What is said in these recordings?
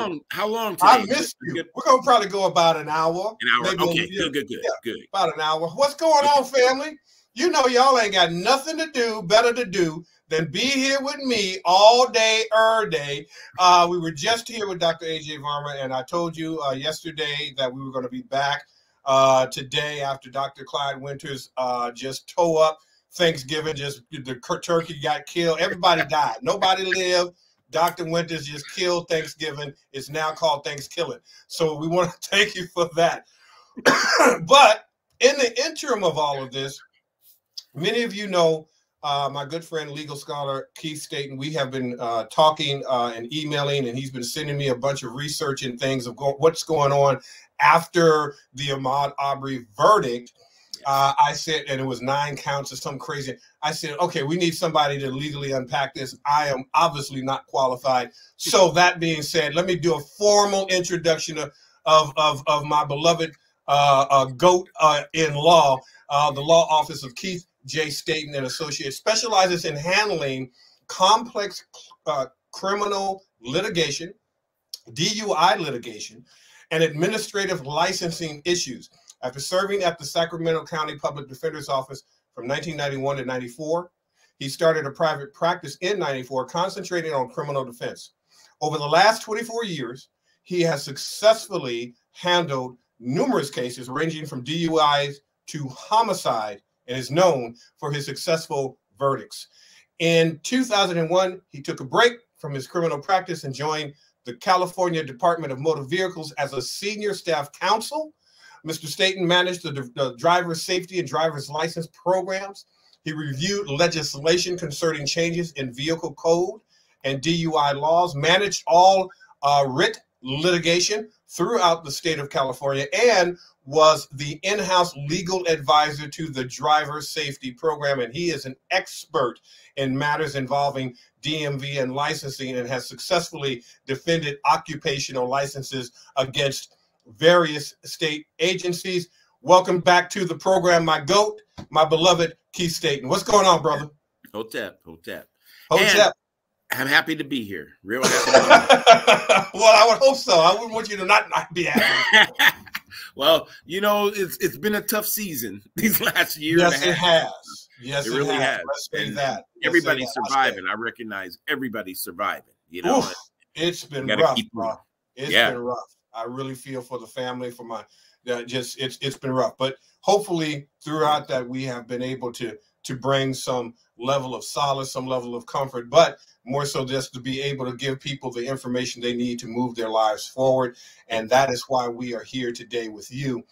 long? How long? Today? I missed you. We're gonna probably go about an hour. An hour. okay. Good. Good. Good. Yeah, good. About an hour. What's going on, family? You know, y'all ain't got nothing to do better to do than be here with me all day, er day. Uh, we were just here with Dr. AJ Varma, and I told you uh, yesterday that we were going to be back uh, today after Dr. Clyde Winters uh, just tore up Thanksgiving. Just the turkey got killed. Everybody died. Nobody lived. Dr. Winters just killed Thanksgiving. It's now called Thanksgiving. So we want to thank you for that. but in the interim of all of this, many of you know uh, my good friend, legal scholar Keith Staten. We have been uh, talking uh, and emailing, and he's been sending me a bunch of research and things of go- what's going on after the Ahmaud Arbery verdict. Uh, I said, and it was nine counts or some crazy. I said, okay, we need somebody to legally unpack this. I am obviously not qualified. So that being said, let me do a formal introduction of of of, my beloved uh, uh, goat in law, the law office of Keith J. Staten and Associates specializes in handling complex uh, criminal litigation, DUI litigation, and administrative licensing issues. After serving at the Sacramento County Public Defender's Office from 1991 to 94, he started a private practice in 94, concentrating on criminal defense. Over the last 24 years, he has successfully handled numerous cases ranging from DUIs to homicide and is known for his successful verdicts. In 2001, he took a break from his criminal practice and joined the California Department of Motor Vehicles as a senior staff counsel. Mr. Staten managed the, the safety and driver's license programs. He reviewed legislation concerning changes in vehicle code and DUI laws, managed all uh, writ litigation throughout the state of California, and was the in-house legal advisor to the driver safety program and he is an expert in matters involving DMV and licensing and has successfully defended occupational licenses against various state agencies. Welcome back to the program, my goat, my beloved Keith Staten. What's going on, brother? Hotep, Hotep. Hotep. I'm happy to be here. Real happy. well, I would hope so. I wouldn't want you to not, not be happy. well, you know, it's it's been a tough season these last years. Yes, it has. Yes, it, it really has. has. Let's say that. everybody's that. surviving. I recognize everybody's surviving. You know, Oof, it's been rough. Bro. It's yeah. been rough. I really feel for the family, for my uh, just it's it's been rough. But hopefully throughout that we have been able to to bring some level of solace, some level of comfort, but more so just to be able to give people the information they need to move their lives forward. And that is why we are here today with you.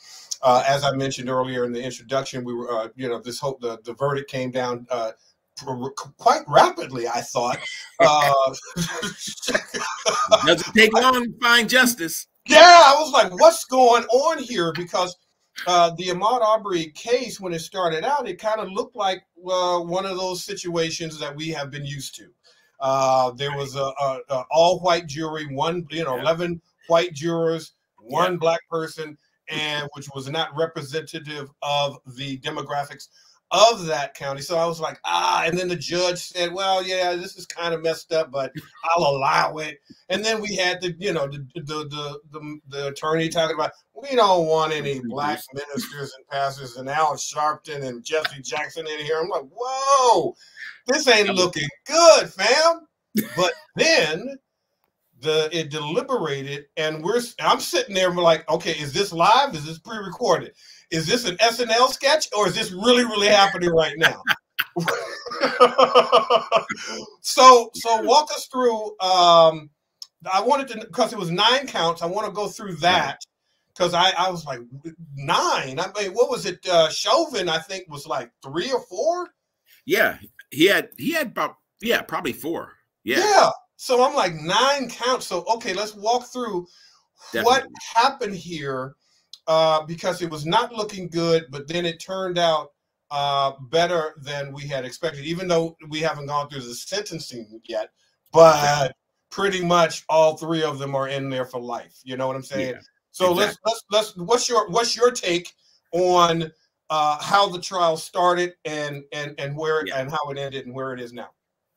Uh, as I mentioned earlier in the introduction, we were, uh, you know, this hope the, the verdict came down uh, quite rapidly, I thought. Uh, Doesn't take long to find justice. Yeah, I was like, what's going on here? Because uh, the Ahmaud Aubrey case, when it started out, it kind of looked like uh, one of those situations that we have been used to. Uh, there was a, a, a, all white jury, one you know, yeah. eleven white jurors, one yeah. black person, and which was not representative of the demographics of that county. So I was like, ah, and then the judge said, well, yeah, this is kind of messed up, but I'll allow it. And then we had the, you know, the the the the, the attorney talking about we don't want any black ministers and pastors and Al Sharpton and Jesse Jackson in here. I'm like, whoa, this ain't looking good, fam. But then the it deliberated, and we're I'm sitting there, and we're like, okay, is this live? Is this pre-recorded? Is this an SNL sketch, or is this really, really happening right now? so, so walk us through. Um, I wanted to because it was nine counts. I want to go through that because I, I was like nine. I mean, what was it? Uh, Chauvin, I think, was like three or four. Yeah, he had he had about yeah probably four. Yeah. Yeah. So I'm like nine counts. So okay, let's walk through Definitely. what happened here uh, because it was not looking good, but then it turned out uh, better than we had expected. Even though we haven't gone through the sentencing yet, but pretty much all three of them are in there for life. You know what I'm saying? Yeah, so exactly. let's let's let's. What's your what's your take on uh, how the trial started and and and where it, yeah. and how it ended and where it is now?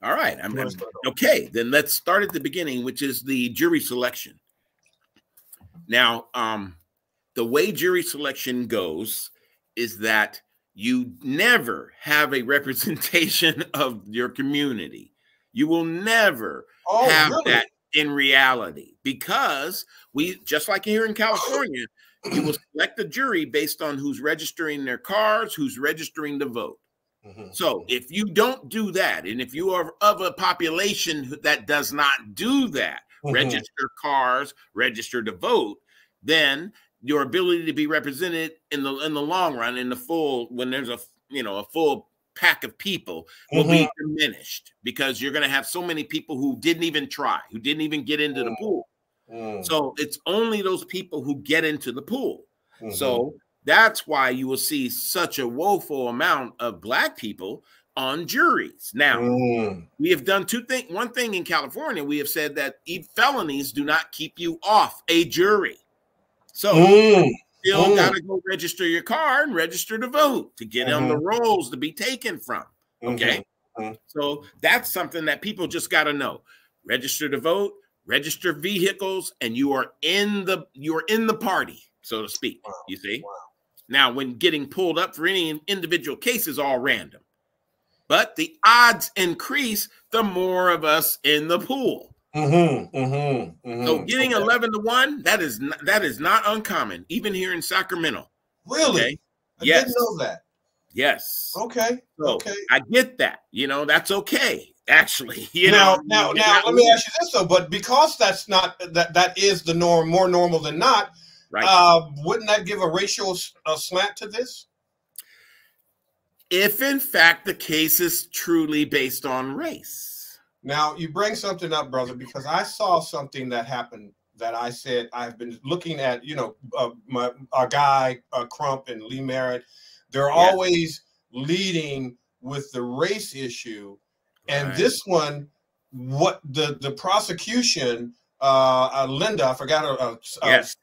All right. I'm, I'm, okay. Then let's start at the beginning, which is the jury selection. Now, um, the way jury selection goes is that you never have a representation of your community. You will never Oh, have really? that in reality because we just like here in California, you will select a jury based on who's registering their cars, who's registering to vote. Mhm. So if you don't do that, and if you are of a population that does not do that, Mhm. register cars, register to vote, then your ability to be represented in the in the long run, in the full, when there's a you know a full pack of people, will be diminished because you're going to have so many people who didn't even try, who didn't even get into the Mm. pool. Mm, So it's only those people who get into the pool. mhm. So that's why you will see such a woeful amount of black people on juries. Now, Mm, we have done two things. One thing in California, we have said that e- felonies do not keep you off a jury. So mm, you still mm. got to go register your car and register to vote to get on the Mm-hmm. rolls to be taken from. Okay. mhm. So that's something that people just got to know. Register to vote, register vehicles, and you are in the you're in the party, so to speak. Wow, You see? wow. Now, when getting pulled up for any individual case is all random. But the odds increase the more of us in the pool. Mhm, mhm, mhm. So getting Okay. 11 to 1, that is not, that is not uncommon, even here in Sacramento. Really? Okay. I Yes. didn't know that. Yes. Okay. So okay. I get that. You know, that's okay. Actually, you now, know. now, it's now, let me ask you this though. But because that's not that that is the norm, more normal than not. Right. Uh, wouldn't that give a racial a slant to this? if in fact the case is truly based on race. Now you bring something up, brother, because I saw something that happened that I said I've been looking at. You know, uh, my our guy uh, Crump and Lee Merritt. They're Yeah. always leading with the race issue, and Right. this one, what the the prosecution, uh, uh Linda, I forgot her. Uh, uh, yes.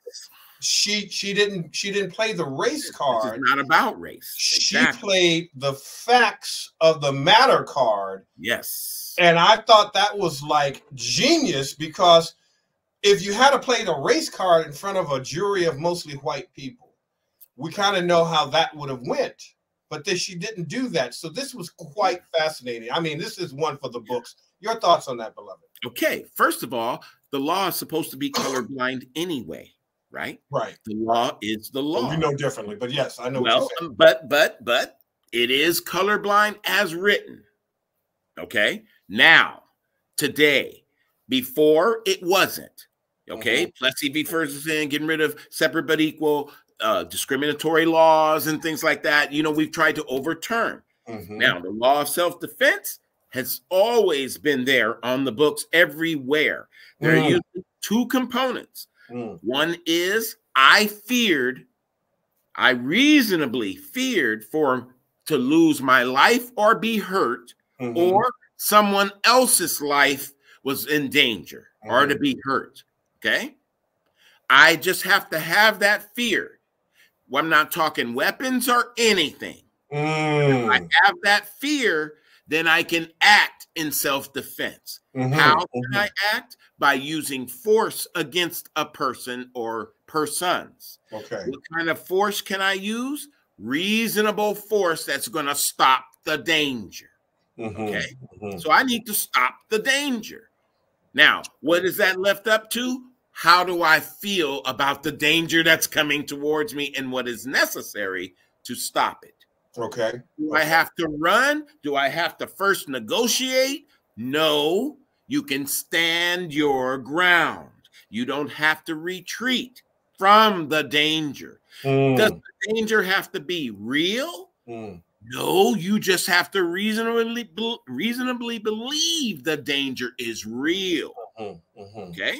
She she didn't she didn't play the race This is card. not about race. She Exactly. played the facts of the matter card. Yes. And I thought that was like genius because if you had to play the race card in front of a jury of mostly white people, we kind of know how that would have went. But then she didn't do that. So this was quite fascinating. I mean, this is one for the books. Your thoughts on that, beloved? Okay. First of all, the law is supposed to be colorblind anyway, right? Right. The law is the law. We know differently, but yes, I know well, but but but it is colorblind as written. Okay. Now, today, before it wasn't. Okay. Plessy v. Ferguson, getting rid of separate but equal, uh, discriminatory laws and things like that. You know, we've tried to overturn. Mhm. Now, the law of self defense has always been there on the books everywhere. There Mm. are usually two components. Mm. One is I feared, I reasonably feared for to lose my life or be hurt, Mhm. or someone else's life was in danger or to be hurt. Okay. I just have to have that fear. Well, I'm not talking weapons or anything. Mm. I have that fear, then I can act in self defense. Mhm. How can Mhm. I act? By using force against a person or persons. Okay. What kind of force can I use? Reasonable force that's going to stop the danger. Mhm. Okay. Mhm. So I need to stop the danger. Now, what is that left up to? How do I feel about the danger that's coming towards me and what is necessary to stop it? Okay. Do I have to run? Do I have to first negotiate? No, you can stand your ground. You don't have to retreat from the danger. Does Mm. the danger have to be real? Mm. No, you just have to reasonably reasonably believe the danger is real. Mhm. Mhm. Okay?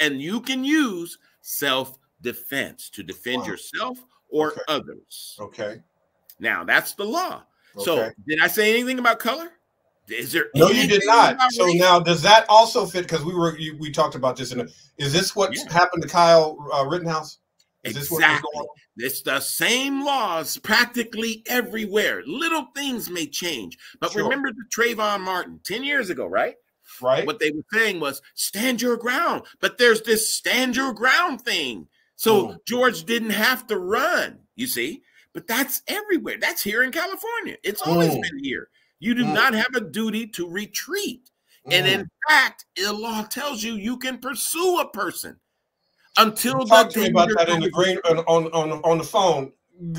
And you can use self-defense to defend Wow. yourself or Okay. others. Okay. Now that's the law. So did I say anything about color? Is there No, you did not. So race? now, does that also fit? Because we were you, we talked about this. And is this what Yeah. happened to Kyle uh, Rittenhouse? Is this what Exactly. going on? It's the same laws practically everywhere. Little things may change, but Sure. remember the Trayvon Martin 10 years ago, right? Right. What they were saying was stand your ground, but there's this stand your ground thing. So mm. George didn't have to run, you see, but that's everywhere. That's here in California. It's always mm. been here. You do mm. not have a duty to retreat. And in mm. fact, the law tells you you can pursue a person until talk to me about that in the green on, on on the phone.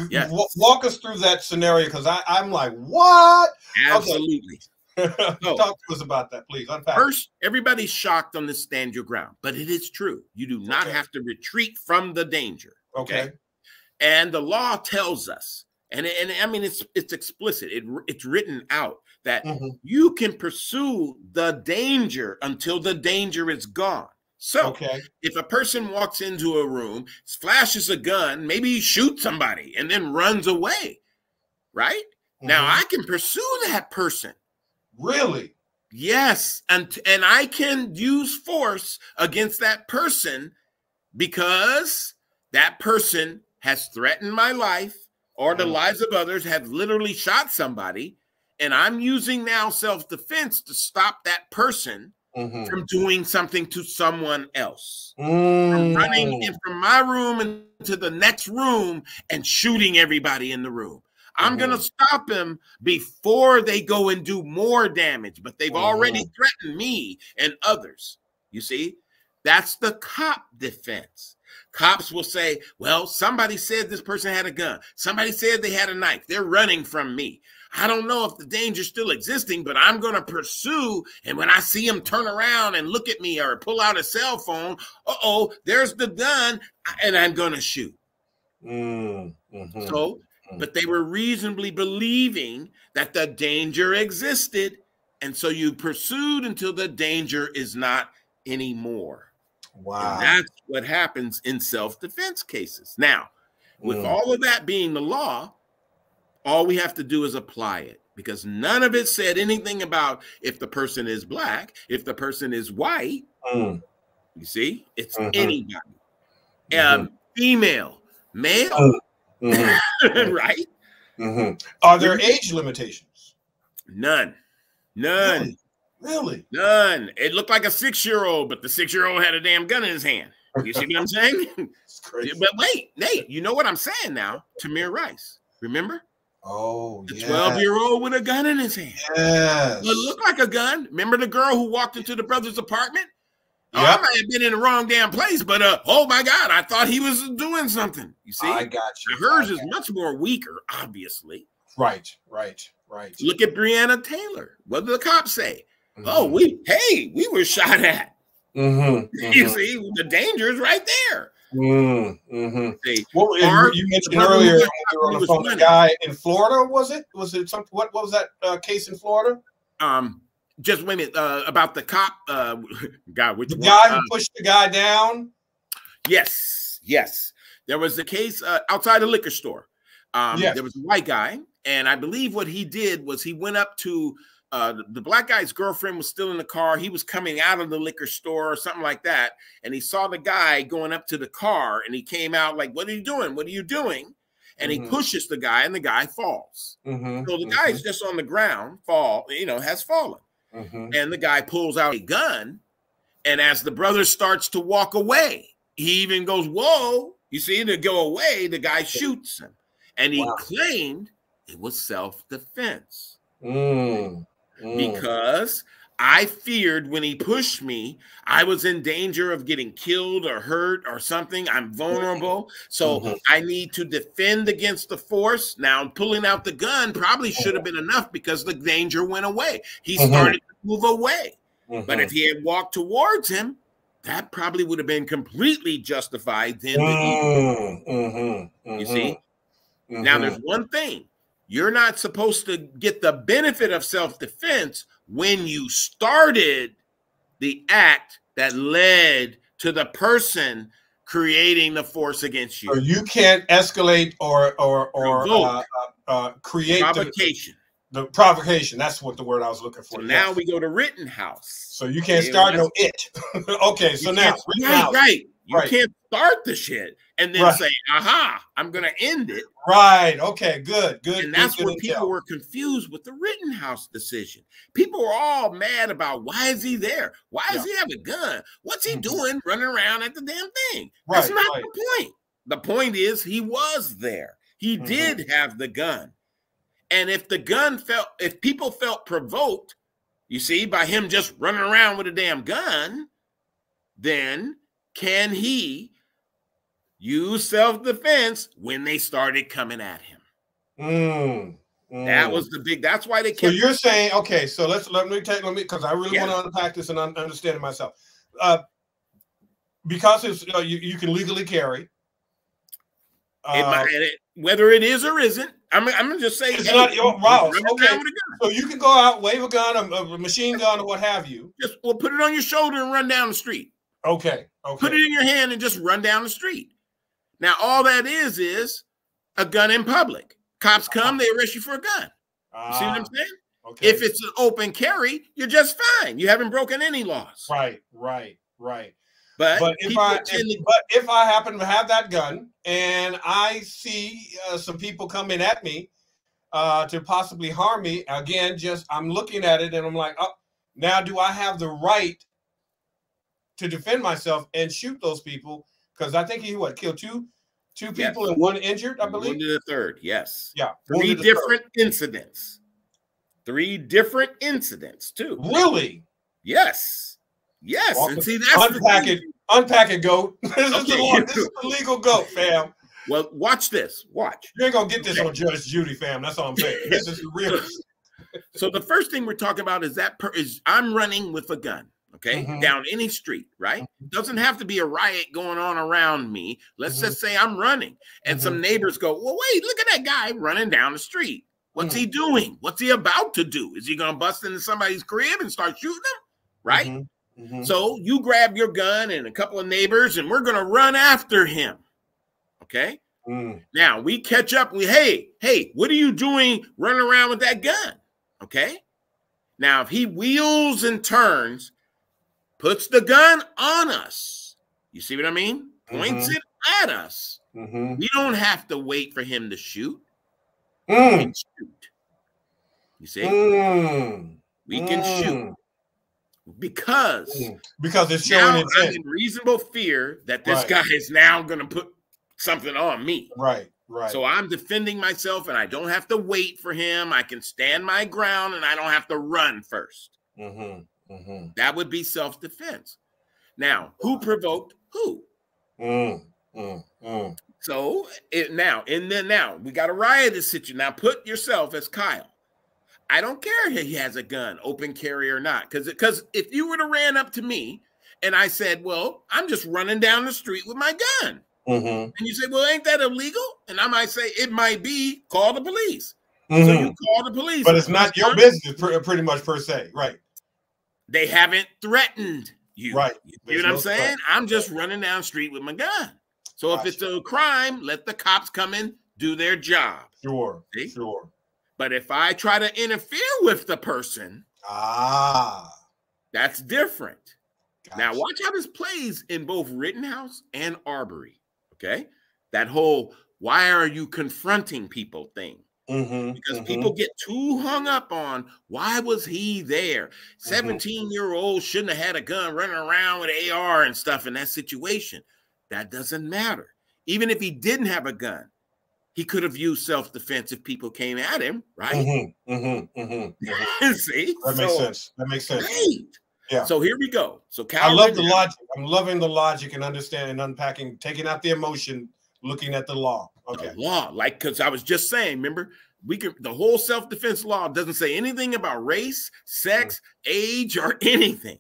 Yes. walk us through that scenario because I'm like, what? Absolutely. Okay. so, talk to us about that, please. Unpack. First, everybody's shocked on the stand your ground, but it is true. You do not okay. have to retreat from the danger. Okay? okay. And the law tells us, and, and I mean it's it's explicit. It, it's written out that mm-hmm. you can pursue the danger until the danger is gone. So, okay. if a person walks into a room, flashes a gun, maybe he shoots somebody and then runs away, right? Mm-hmm. Now I can pursue that person. Really? Yes, and and I can use force against that person because that person has threatened my life or the mm-hmm. lives of others, have literally shot somebody, and I'm using now self-defense to stop that person mm-hmm. from doing something to someone else. Mm. From running in from my room into the next room and shooting everybody in the room. I'm mm-hmm. going to stop them before they go and do more damage, but they've mm-hmm. already threatened me and others. You see, that's the cop defense. Cops will say, Well, somebody said this person had a gun. Somebody said they had a knife. They're running from me. I don't know if the danger's still existing, but I'm going to pursue. And when I see him turn around and look at me or pull out a cell phone, uh oh, there's the gun, and I'm going to shoot. Mm, hmm So, mm. but they were reasonably believing that the danger existed. And so you pursued until the danger is not anymore. Wow. And that's what happens in self defense cases. Now, with mm. all of that being the law, all we have to do is apply it because none of it said anything about if the person is black, if the person is white. Mm. You see, it's mm-hmm. anybody. Mm-hmm. Um, female, male, mm-hmm. right? Mm-hmm. Are there age limitations? None. None. Really? Really? None. It looked like a six year old, but the six year old had a damn gun in his hand. You see what I'm saying? but wait, Nate, you know what I'm saying now? Tamir Rice, remember? Oh, the 12 year old with a gun in his hand. Yes. It looked like a gun. Remember the girl who walked into the brother's apartment? Yep. Oh, I might have been in the wrong damn place, but uh, oh my God, I thought he was doing something. You see? I got you. Now, hers is much more weaker, obviously. Right, right, right. Look at Breonna Taylor. What did the cops say? Mm-hmm. Oh, we hey, we were shot at. Mm-hmm, you mm-hmm. see, the danger is right there. Mm, mm-hmm. Well, you mentioned earlier when we were on the phone, the guy in Florida, was it? Was it some what? What was that uh, case in Florida? Um, just wait a minute uh, about the cop uh, guy. Which the one? guy who um, pushed the guy down? Yes, yes. There was a case uh, outside a liquor store. Um, yes. There was a white guy, and I believe what he did was he went up to uh, the, the, black guy's girlfriend was still in the car. He was coming out of the liquor store or something like that. And he saw the guy going up to the car and he came out like, What are you doing? What are you doing? And mm-hmm. he pushes the guy and the guy falls. Mm-hmm. So the guy's mm-hmm. just on the ground, fall, you know, has fallen. Mm-hmm. And the guy pulls out a gun. And as the brother starts to walk away, he even goes, Whoa, you see, to go away, the guy shoots him. And he wow. claimed it was self defense. Mm mm. because I feared when he pushed me, I was in danger of getting killed or hurt or something. I'm vulnerable. So mm-hmm. I need to defend against the force. Now, pulling out the gun probably should have been enough because the danger went away. He mm-hmm. started to move away. Mm-hmm. But if he had walked towards him, that probably would have been completely justified. Then, mm-hmm. Mm-hmm. you see? Now, there's mm-hmm. one thing you're not supposed to get the benefit of self defense when you started the act that led to the person creating the force against you. Or you can't escalate or or or uh, uh, uh, create provocation. The, the, provocation. That's what the word I was looking for. So now we go to Rittenhouse. So you can't start no it. okay, so now right, right. You right. can't start the shit. And then right. say, aha, I'm going to end it. Right. Okay. Good. Good. And that's good, where people were confused with the Rittenhouse decision. People were all mad about why is he there? Why yeah. does he have a gun? What's he mm-hmm. doing running around at the damn thing? Right, that's not right. the point. The point is he was there. He mm-hmm. did have the gun. And if the gun felt, if people felt provoked, you see, by him just running around with a damn gun, then can he use self defense when they started coming at him? Mm, mm. That was the big. That's why they. Kept so you're saying okay? So let's let me take let me because I really yeah. want to unpack this and un- understand it myself. Uh, because it's uh, you, you can legally carry. Uh, it might, it, whether it is or isn't, I'm, I'm gonna just say it's hey, not wow. Okay, so you can go out, wave a gun, a, a, machine gun, or what have you. Just well, put it on your shoulder and run down the street. Okay. Okay. Put it in your hand and just run down the street. Now, all that is is a gun in public. Cops come, they arrest you for a gun. You see what I'm ah, saying? Okay. If it's an open carry, you're just fine. You haven't broken any laws. Right, right, right. But, but if I if, to, but if I happen to have that gun and I see uh, some people coming at me uh, to possibly harm me, again, just I'm looking at it and I'm like, oh, now do I have the right to defend myself and shoot those people? Because I think he what killed two two people yes. and one injured, I believe. Wounded a third, yes. Yeah. Three different incidents. Three different incidents, too. Really? Yes. Yes. And see, that's unpack it, unpack it, goat. this, okay. is the, this is the legal goat, fam. Well, watch this. Watch. You ain't gonna get this okay. on Judge Judy, fam. That's all I'm saying. this is real. so the first thing we're talking about is that per- is I'm running with a gun okay, mm-hmm. down any street, right? Mm-hmm. Doesn't have to be a riot going on around me. Let's mm-hmm. just say I'm running and some mm-hmm. neighbors go, Well, wait, look at that guy running down the street. What's he mm-hmm. doing? What's he about to do? Is he gonna bust into somebody's crib and start shooting them? Right? Mm-hmm. So you grab your gun and a couple of neighbors, and we're gonna run after him. Okay. Mm. Now we catch up. We hey, hey, what are you doing running around with that gun? Okay. Now, if he wheels and turns puts the gun on us. You see what I mean? Points mm-hmm. it at us. Mm-hmm. We don't have to wait for him to shoot. Mm. We can shoot. You see? Mm. We can mm. shoot because mm. because it's showing now I'm in reasonable fear that this right. guy is now going to put something on me. Right. Right. So I'm defending myself, and I don't have to wait for him. I can stand my ground, and I don't have to run 1st mm-hmm. Mm-hmm. That would be self defense. Now, who provoked who? Mm, mm, mm. So it now, and then now we got a riotous situation. Now put yourself as Kyle. I don't care if he has a gun, open carry or not, because because if you would have ran up to me and I said, "Well, I'm just running down the street with my gun," mm-hmm. and you say, "Well, ain't that illegal?" and I might say, "It might be. Call the police." Mm-hmm. So you call the police, but it's not your business, pretty much per se, right? They haven't threatened you. Right. You know what no I'm saying? Threat. I'm just running down street with my gun. So gotcha. if it's a crime, let the cops come in, do their job. Sure. See? Sure. But if I try to interfere with the person, ah, that's different. Gotcha. Now watch how this plays in both Rittenhouse and Arbery. Okay. That whole why are you confronting people thing. Mm-hmm, because mm-hmm. people get too hung up on why was he there? Mm-hmm. 17 mm-hmm. year old shouldn't have had a gun running around with AR and stuff in that situation. That doesn't matter. Even if he didn't have a gun, he could have used self defense if people came at him, right? Mm-hmm, mm-hmm, See, that makes sense. That makes sense. Great. Yeah. So here we go. So I love the logic. I'm loving the logic and understanding, unpacking, taking out the emotion, looking at the law. Okay. The law, like because I was just saying, remember, we can the whole self-defense law doesn't say anything about race, sex, mm. age, or anything.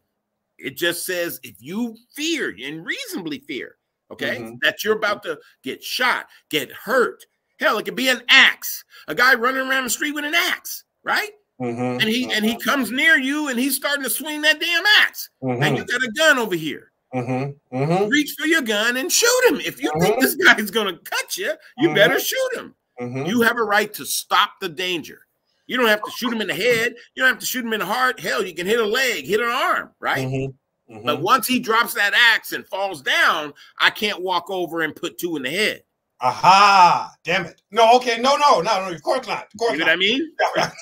It just says if you fear and reasonably fear, okay, mm-hmm. that you're about to get shot, get hurt. Hell, it could be an axe. A guy running around the street with an axe, right? Mm-hmm. And he and he mm-hmm. comes near you and he's starting to swing that damn axe. And you mm-hmm. got a gun over here. Mm-hmm. Mm-hmm. Reach for your gun and shoot him. If you mm-hmm. think this guy's gonna cut you, you mm-hmm. better shoot him. Mm-hmm. You have a right to stop the danger. You don't have to shoot him in the head. You don't have to shoot him in the heart. Hell, you can hit a leg, hit an arm, right? Mm-hmm. But once he drops that axe and falls down, I can't walk over and put two in the head. Aha! Damn it! No, okay, no, no, no, no. Of course not. Of course you know not. what I mean?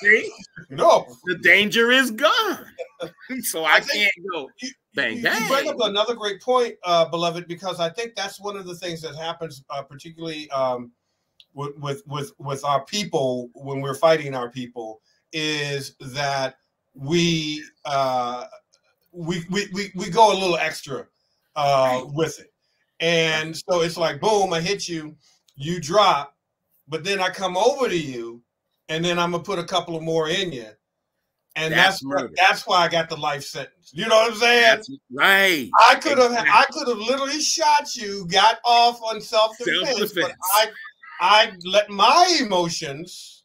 See? no, the danger is gone, so I, I can't go you, bang you, bang. You bring up another great point, uh, beloved, because I think that's one of the things that happens, uh, particularly um, with, with with with our people when we're fighting our people, is that we uh, we, we we we go a little extra uh, with it. And so it's like, boom, I hit you, you drop, but then I come over to you, and then I'm gonna put a couple of more in you. And that's that's, that's why I got the life sentence. You know what I'm saying? That's right. I could have exactly. I could have literally shot you, got off on self defense, but I I let my emotions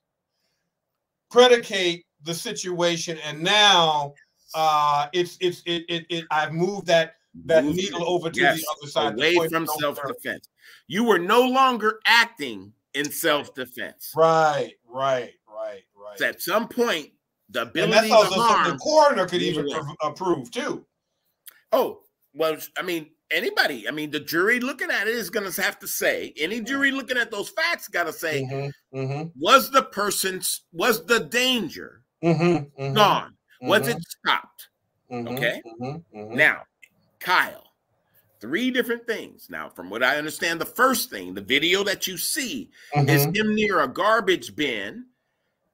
predicate the situation, and now uh, it's it's it, it, it I've moved that that Move needle over to yes, the other side, away from self defense. You were no longer acting in self defense. Right, right, right, right. So at some point, the ability and that's also harm, the coroner could even approve too. Oh well, I mean, anybody. I mean, the jury looking at it is going to have to say. Any jury looking at those facts got to say, mm-hmm, mm-hmm. was the person's was the danger mm-hmm, mm-hmm. gone? Was it mm-hmm. stopped? Mm-hmm, okay. Now, Kyle, three different things. Now, from what I understand, the first thing, the video that you see mm-hmm. is him near a garbage bin,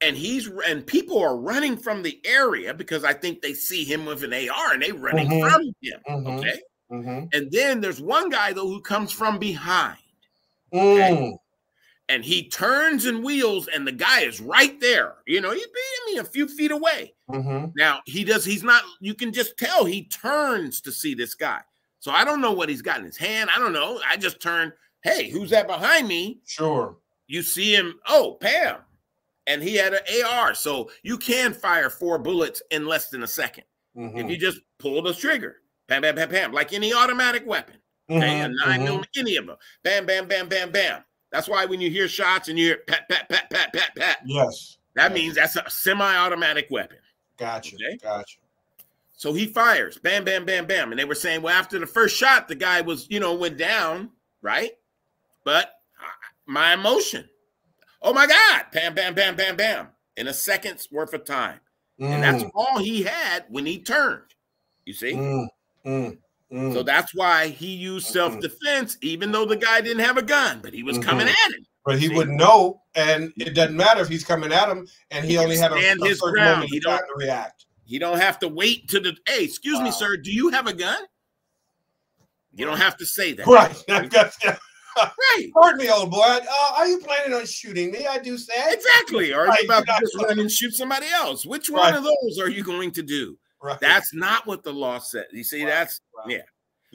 and he's and people are running from the area because I think they see him with an AR and they running mm-hmm. from him. Mm-hmm. Okay. Mm-hmm. And then there's one guy though who comes from behind. Okay? Mm. And he turns and wheels, and the guy is right there. You know, he'd be I mean, a few feet away. Mm-hmm. Now he does. He's not. You can just tell he turns to see this guy. So I don't know what he's got in his hand. I don't know. I just turn. Hey, who's that behind me? Sure. You see him. Oh, Pam. And he had an AR, so you can fire four bullets in less than a 2nd mm-hmm. if you just pull the trigger. Bam, bam, bam, bam, like any automatic weapon. Okay, mm-hmm. a 9 mm-hmm. any of them. Bam, bam, bam, bam, bam. That's why when you hear shots and you hear pat, pat, pat, pat, pat, pat. Yes. That yes. means that's a semi-automatic weapon. Gotcha. Okay? Gotcha. So he fires, bam, bam, bam, bam. And they were saying, well, after the first shot, the guy was, you know, went down, right? But my emotion, oh my God, bam, bam, bam, bam, bam, in a second's worth of time. Mm. And that's mm. all he had when he turned. You see? Mm. Mm. Mm. So that's why he used self defense, even though the guy didn't have a gun, but he was mm-hmm. coming at him. But he wouldn't know, and it doesn't matter if he's coming at him, and he, he only had a, a his certain moment he don't, to react. He don't have to wait to the. Hey, excuse wow. me, sir. Do you have a gun? You don't have to say that. Right. right. Pardon me, old boy. Uh, are you planning on shooting me? I do say. Exactly. Are right. you about to just run and shoot somebody else? Which one right. of those are you going to do? Right. That's not what the law said. You see, that's yeah.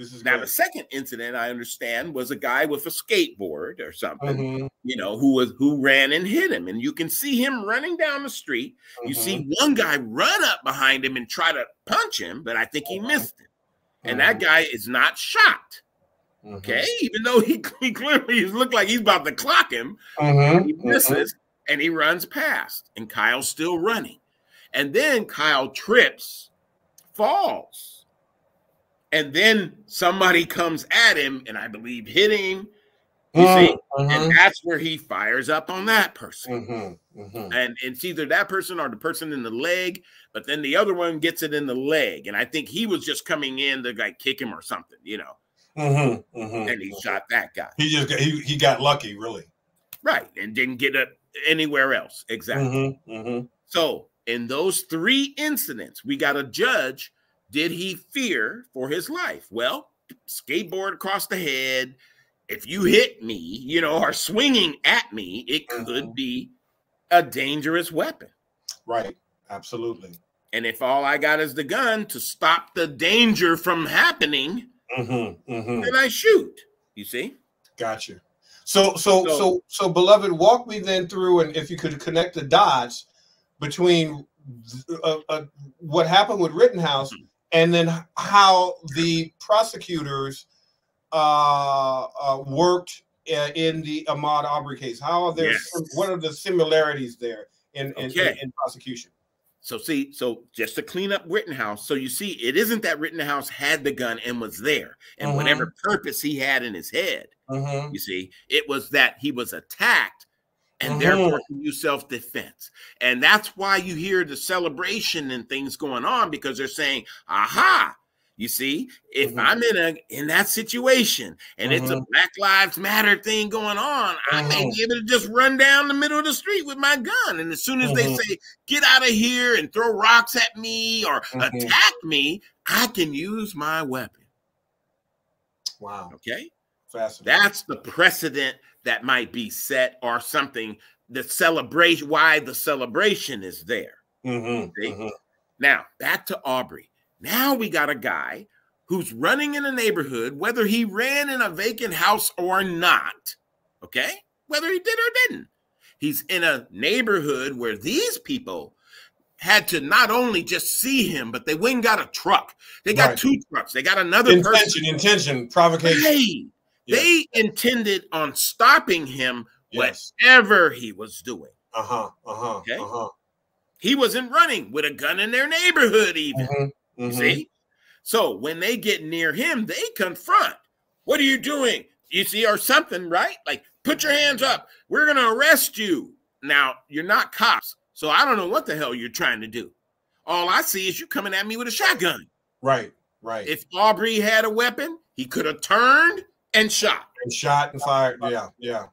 This is now great. the second incident I understand was a guy with a skateboard or something, mm-hmm. you know, who was who ran and hit him, and you can see him running down the street. Mm-hmm. You see mm-hmm. one guy run up behind him and try to punch him, but I think he mm-hmm. missed him, and that mm-hmm. guy is not shot. Okay, even though he, he clearly looked like he's about to clock him, he misses and he runs past, and Kyle's still running, and then Kyle trips, falls and then somebody comes at him and I believe hit him. You mm, see, and mm-hmm. that's where he fires up on that person. Mm-hmm, mm-hmm. And it's either that person or the person in the leg, but then the other one gets it in the leg. And I think he was just coming in to like kick him or something, you know. Mm-hmm, mm-hmm, and he shot that guy. He just got, he, he got lucky, really. Right. And didn't get up anywhere else. Exactly. Mm-hmm, so in those three incidents, we got a judge did he fear for his life? Well, skateboard across the head. If you hit me, you know, are swinging at me, it could mm-hmm. be a dangerous weapon. Right. Absolutely. And if all I got is the gun to stop the danger from happening, mm-hmm, mm-hmm. then I shoot. You see? Gotcha. So, so, so, so, so, beloved, walk me then through, and if you could connect the dots between uh, uh, what happened with Rittenhouse mm-hmm and then how the prosecutors uh, uh, worked uh, in the Ahmaud Aubrey case. How are there? Yes. What are the similarities there in in, okay. in, in prosecution? So see, so just to clean up Rittenhouse, so you see, it isn't that Rittenhouse had the gun and was there, and Mhm. whatever purpose he had in his head. Mhm. You see, it was that he was attacked and Mhm. therefore he used self defense. And that's why you hear the celebration and things going on because they're saying, aha. You see, if Mhm. I'm in a in that situation and it's a Mhm. Black Lives Matter thing going on, I may Mhm. be able to just run down the middle of the street with my gun. And as soon as they Mhm. say, get out of here and throw rocks at me or attack me, I can use my weapon. Wow. Okay. Fascinating. That's the precedent that might be set or something. The celebration, why the celebration is there. Mhm, See? mhm. Now, back to Aubrey. Now we got a guy who's running in a neighborhood, whether he ran in a vacant house or not. Okay. Whether he did or didn't. He's in a neighborhood where these people had to not only just see him, but they went and got a truck. They got Right. two trucks. They got another person. Intention, intention, provocation. Hey, They intended on stopping him Yes. whatever he was doing. Uh huh. Uh huh. Okay. Uh huh. He wasn't running with a gun in their neighborhood, even. Mhm, You mhm. see? So when they get near him, they confront. What are you doing? You see, or something, right? Like, put your hands up. We're going to arrest you. Now, you're not cops. So I don't know what the hell you're trying to do. All I see is you coming at me with a shotgun. Right. Right. If Aubrey had a weapon, he could have turned and shot. and shot and fired. Yeah. Yeah.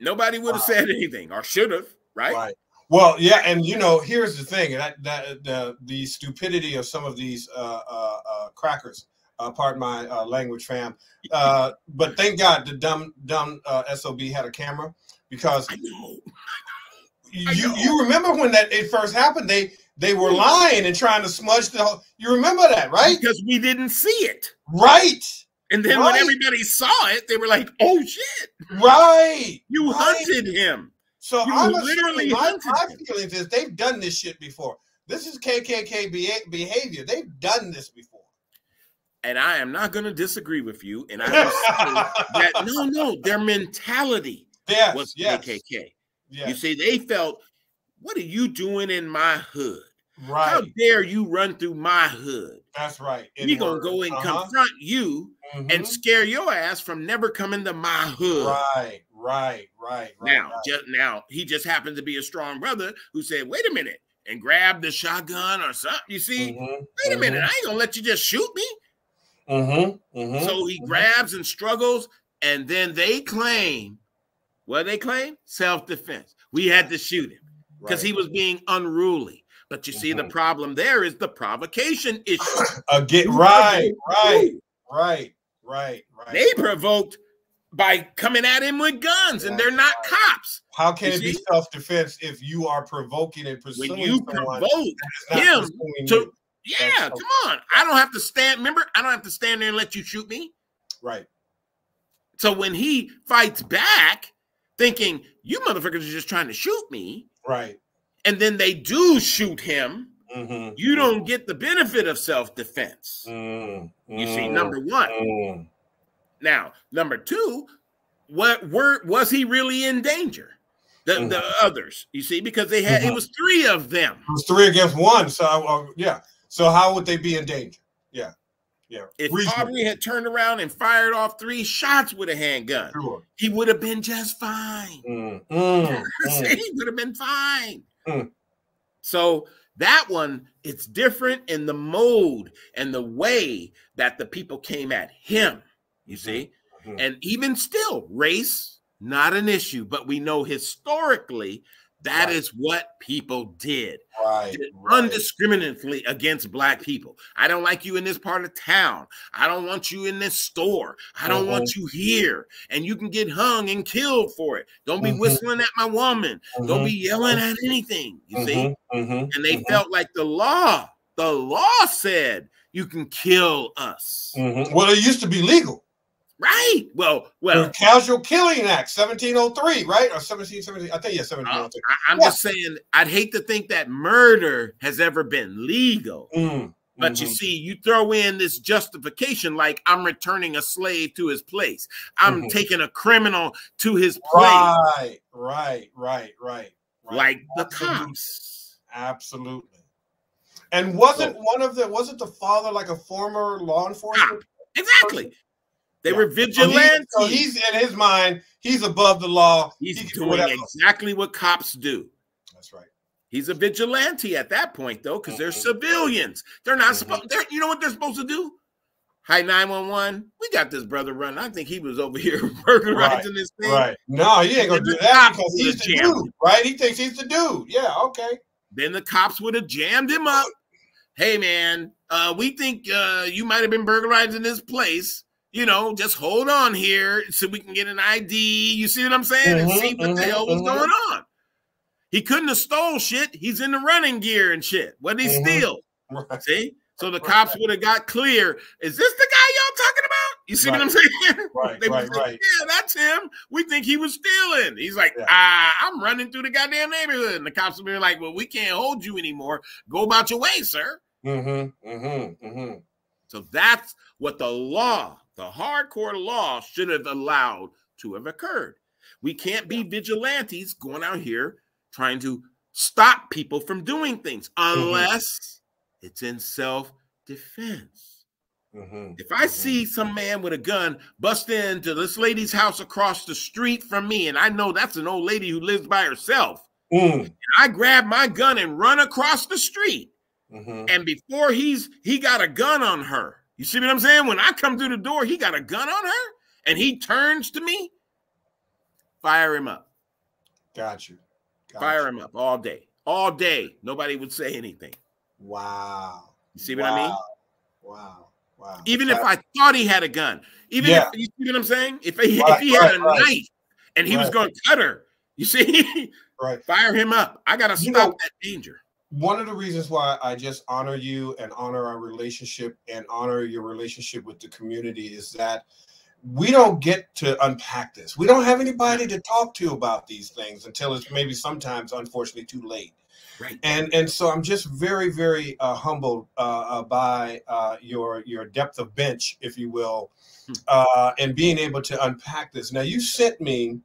Nobody would have said anything or should have, right? Right. Well, yeah, and you know, here's the thing that that the the stupidity of some of these uh, uh, uh, crackers. Uh, pardon my uh, language, fam. Uh, but thank God the dumb dumb uh, sob had a camera because I know. you I know. you remember when that it first happened? They they were lying and trying to smudge the. whole- You remember that, right? Because we didn't see it. Right. And then when everybody saw it, they were like, oh shit, Right. you Right. hunted him. So You I'm literally my, my feelings is they've done this shit before. This is KKK beha- behavior. They've done this before. And I am not going to disagree with you. And I that no, no, their mentality Yes, was yes, KKK. yes. You see, they felt, what are you doing in my hood? Right. How dare you run through my hood? That's right. We gonna go and Uh-huh. confront you and Mhm. scare your ass from never coming to my hood. Right, right, right, right. Now, right. just now, he just happened to be a strong brother who said, "Wait a minute," and grabbed the shotgun or something. You see, Mhm, wait a minute, I ain't gonna let you just shoot me. mhm, mhm, So he grabs and struggles, and then they claim, what they claim? Self-defense. We had to shoot him because Right. he was being unruly. But you see, the Mhm. problem there is the provocation issue. Again, You right, right, right, right, right. They provoked by coming at him with guns, and they're not cops. How can you it be self-defense if you are provoking and pursuing When you someone provoke him pursuing to you? Yeah, That's come on. I don't have to stand. Remember, I don't have to stand there and let you shoot me. Right. So when he fights back, thinking you motherfuckers are just trying to shoot me, Right. And then they do shoot him, Mhm, you don't get the benefit of self-defense. mhm, You see, number one. mhm. Now, number two, what were was he really in danger? The the others, you see, because they had it Mhm. was three of them. It was three against one. So uh, yeah. So how would they be in danger? Yeah. Yeah. If Reasonable. Aubrey had turned around and fired off three shots with a handgun, Sure. he would have been just fine. Mm, mm, mm. he would have been fine. Mm. So that one, it's different in the mode and the way that the people came at him. You see, Mhm. and even still, race not an issue, but we know historically that Right. is what people did Right. did right. undiscriminately against black people. I don't like you in this part of town. I don't want you in this store. I don't want you here. And you can get hung and killed for it. Don't be Mhm. whistling at my woman. Don't Mhm, be yelling at anything. You see? mhm, mhm, And they felt like the law, the law said you can kill us. Well, it used to be legal. Right. Well, well, Casual Killing Act, 1703, right? Or 1770. I think yeah, uh, 1703. I, am Yeah. just saying, I'd hate to think that murder has ever been legal. Mm, But you mhm. see, you throw in this justification like I'm returning a slave to his place. I'm Mhm. taking a criminal to his place, Right, right, right, right, right. like the cops. Absolutely. And wasn't one of the wasn't the father like a former law enforcement? Exactly. They yeah. were vigilantes. So, he, so, he's in his mind, he's above the law. He's he doing exactly what cops do. That's right. He's a vigilante at that point, though, because mm-hmm. they're civilians. They're not mm-hmm. supposed. They're, you know what they're supposed to do? Hi, 911. We got this brother running. I think he was over here burglarizing right, this thing. Right. No, he ain't gonna do that because he's the dude, right? He thinks he's the dude. Yeah, okay. Then the cops would have jammed him up. Hey man, uh, we think uh, you might have been burglarizing this place. You know, just hold on here so we can get an ID. You see what I'm saying? Mm-hmm, and see what mm-hmm, the hell was mm-hmm. going on. He couldn't have stole shit. He's in the running gear and shit. What did he steal? Right. See? So the cops would have got clear. Is this the guy y'all talking about? You see right. what I'm saying? Right, they right, right. Yeah, that's him. We think he was stealing. He's like, yeah. ah, I'm running through the goddamn neighborhood. And the cops would be like, well, we can't hold you anymore. Go about your way, sir. Mm-hmm, mm-hmm, mm-hmm. So that's what the law, the hardcore law, should have allowed to have occurred. We can't be vigilantes going out here trying to stop people from doing things mm-hmm. unless it's in self defense. Mm-hmm. If I mm-hmm. see some man with a gun bust into this lady's house across the street from me, and I know that's an old lady who lives by herself, mm. I grab my gun and run across the street. Mm-hmm. And before he's he got a gun on her. You see what I'm saying? When I come through the door, he got a gun on her, and he turns to me. Fire him up. Got you. Got Fire you. him up all day, all day. Nobody would say anything. Wow. You see what wow. I mean? Wow. Wow. Even if I thought he had a gun, even yeah. if you see what I'm saying? If he, right, if he had right, a right. knife and he was going to cut her, you see, right? Fire him up. I got to stop know, that danger. One of the reasons why I just honor you and honor our relationship and honor your relationship with the community is that we don't get to unpack this. We don't have anybody to talk to about these things until it's maybe sometimes, unfortunately, too late. Right. And and so I'm just very very uh, humbled uh, uh, by uh, your your depth of bench, if you will, hmm. uh, and being able to unpack this. Now you sent me.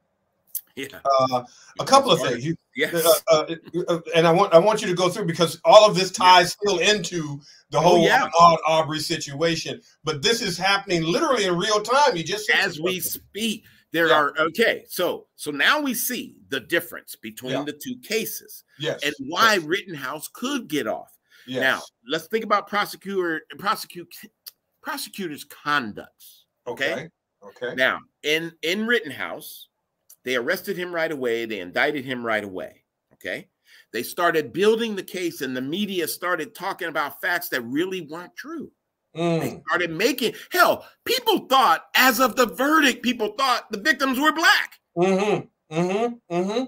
Yeah. Uh, a couple of things. You, yes. Uh, uh, uh, and I want I want you to go through because all of this ties yeah. still into the oh, whole yeah. Arbery situation. But this is happening literally in real time. You just as we speak. There yeah. are okay, so so now we see the difference between yeah. the two cases, yes, and why yes. Rittenhouse could get off. Yes. Now let's think about prosecutor prosecute prosecutors' conducts. Okay? okay, okay. Now in in Rittenhouse, they arrested him right away. They indicted him right away. Okay, they started building the case, and the media started talking about facts that really weren't true. Mm. They started making hell. People thought, as of the verdict, people thought the victims were black. Mm-hmm. Mm-hmm. Mm-hmm.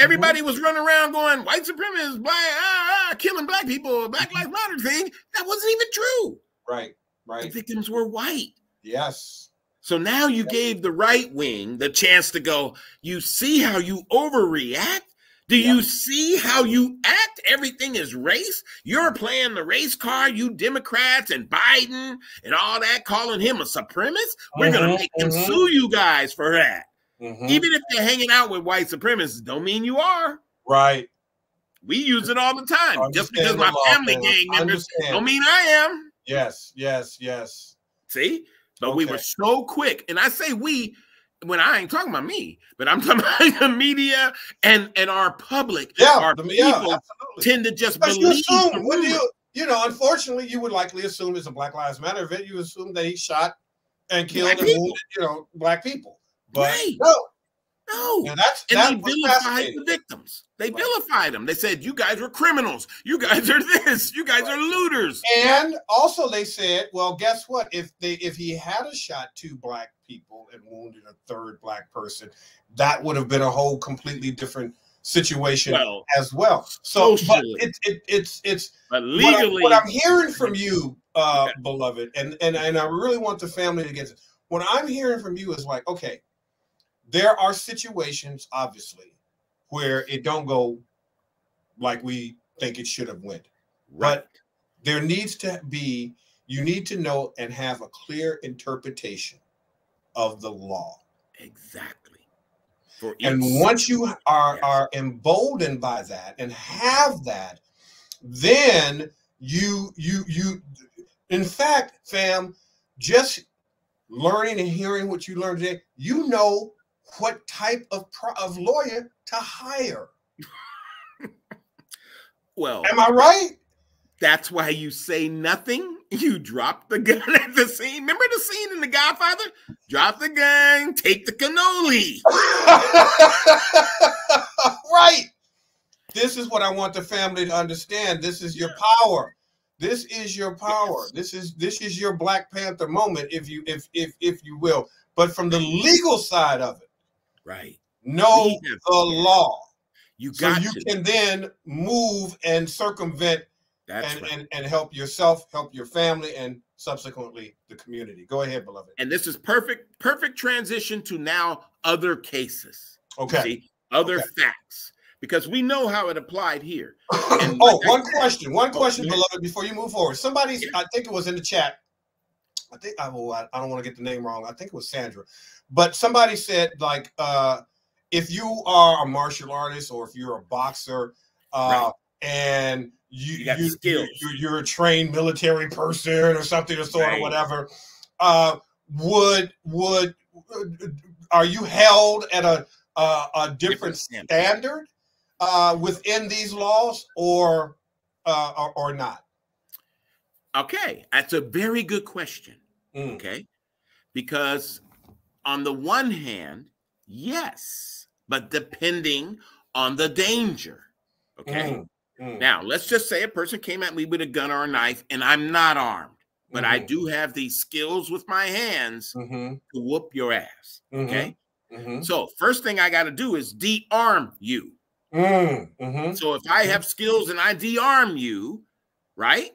Everybody was running around going, "White supremacists, black, ah, ah, killing black people, Black Lives Matter thing." That wasn't even true. Right. Right. The victims were white. Yes. So now you gave the right wing the chance to go. You see how you overreact. Do you see how you act? Everything is race. You're playing the race card, you Democrats and Biden and all that, calling him a supremacist. We're mm-hmm, gonna make mm-hmm. him sue you guys for that. Mm-hmm. Even if they're hanging out with white supremacists, don't mean you are. Right. We use it all the time. Just because my family gang members don't mean I am. Yes, yes, yes. See? But okay. we were so quick. And I say we when I ain't talking about me, but I'm talking about the media and and our public. Yeah, our the, people yeah, tend to just because believe. You, assume, what do you, you know, unfortunately, you would likely assume it's a Black Lives Matter event. You assume that he shot and killed black and wounded, you know, black people. But right. no, no. And, that's, and they vilified the victims. They right. vilified them. They said, you guys were criminals. You guys are this. You guys right. are looters. And also they said, well, guess what? If they if he had a shot two black people and wounded a third black person, that would have been a whole completely different situation well, as well. So but it, it, it's it's but legally what, I, am hearing from you, uh, okay. beloved, and, and and I really want the family to get this. What I'm hearing from you is like, okay, there are situations, obviously, where it don't go like we think it should have went. Right. But there needs to be, you need to know and have a clear interpretation of the law. Exactly. and once you are, yes. are emboldened by that and have that, then you you you in fact fam just learning and hearing what you learned today you know what type of pro- of lawyer to hire well am i right that's why you say nothing you drop the gun at the scene remember the scene in the godfather drop the gun take the cannoli right this is what I want the family to understand. This is your power. This is your power. This is this is your Black Panther moment, if you if if if you will. But from the legal side of it, right? Know the law. You got so you to. can then move and circumvent That's and, right. and and help yourself, help your family, and subsequently the community. Go ahead, beloved. and this is perfect perfect transition to now other cases. Okay. See, other Okay. facts because we know how it applied here. And oh, I one question, one oh, question, yeah. beloved, before you move forward. Somebody, Yeah. I think it was in the chat. I think I, well, I, I don't want to get the name wrong. I think it was Sandra, but somebody said like, uh, if you are a martial artist or if you're a boxer, uh, Right. and you, You you, skills. you you're a trained military person or something of sort or whatever, uh, would would are you held at a a, a different standard. standard uh, within these laws, or uh, or, or not? Okay, that's a very good question. Mm, Okay, because on the one hand, yes, but depending on the danger. Okay. mm, mm, Now, let's just say a person came at me with a gun or a knife and I'm not armed, but I Mhm. do have these skills with my hands mhm, to whoop your ass. mhm, Okay. mhm, So, first thing I got to do is de-arm you. mm, mhm, So, if I have skills and I de-arm you, right?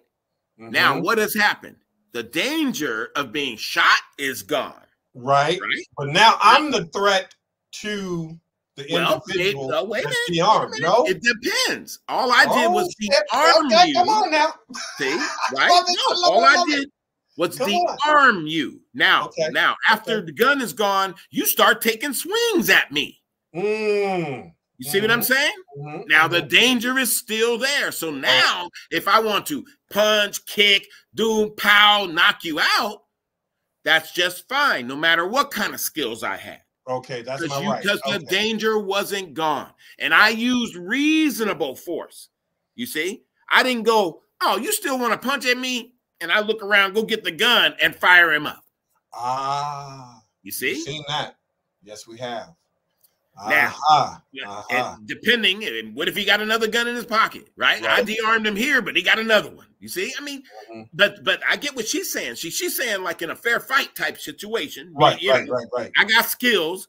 Now, what has happened? The danger of being shot is gone, right, right? but now I'm the threat to the Well, it, individual uh, wait a minute. No, It depends. All I did Oh, was de-arm Okay, you. Come on now. See, right? No, all I it. did was de-arm you. Now, Okay, now, after okay. the gun is gone, you start taking swings at me. Mm, You see what I'm saying? mhm, Now the mhm. danger is still there. So now, if I want to punch, kick, do pow, knock you out, that's just fine, no matter what kind of skills I had. okay, that's Because my you right. because the danger wasn't gone. And I used reasonable force. You see? I didn't go, oh, you still want to punch at me? And I look around, go get the gun and fire him up. Ah, You see? seen that. Yes, we have. Now, aha. and depending, and what if he got another gun in his pocket, right? I Right. de-armed him here, but he got another one. You see? I mean, Mhm. but but I get what she's saying. She she's saying like in a fair fight type situation. Right, right, know, right, right. I got skills,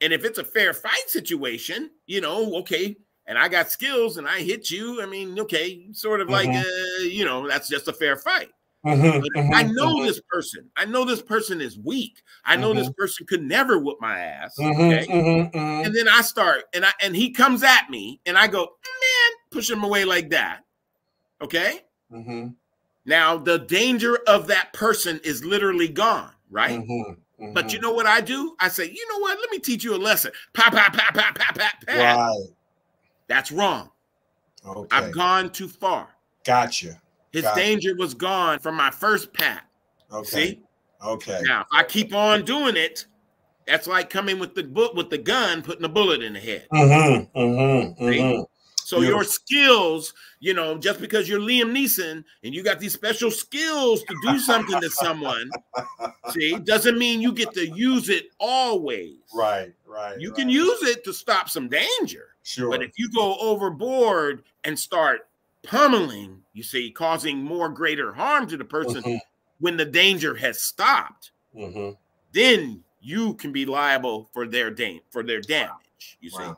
and if it's a fair fight situation, you know, okay, and I got skills and I hit you, I mean, okay, sort of like Mhm. uh, you know, that's just a fair fight. Mhm, But if I know mhm, this person. I know this person is weak. I know this person could never whoop my ass. mhm, Okay. mhm, mhm. And then I start and I and he comes at me and I go, man, push him away like that. Okay. Now the danger of that person is literally gone, right? But you know what I do? I say, you know what? Let me teach you a lesson. Pop, pop, pop, pop, pop, pop, pop. right. That's wrong. Okay. I've gone too far. Gotcha. His Got it. danger was gone from my first pat. Okay. See? Okay. Now, if I keep on doing it, that's like coming with the book with the gun, putting a bullet in the head. Mm-hmm. Mm-hmm. Mm-hmm. So your skills, you know, just because you're Liam Neeson and you got these special skills to do something to someone, see, doesn't mean you get to use it always. Right. Right. You right. can use it to stop some danger. Sure. But if you go overboard and start pummeling, you see, causing more greater harm to the person Mhm, when the danger has stopped, mhm. then you can be liable for their dam- for their damage. You see,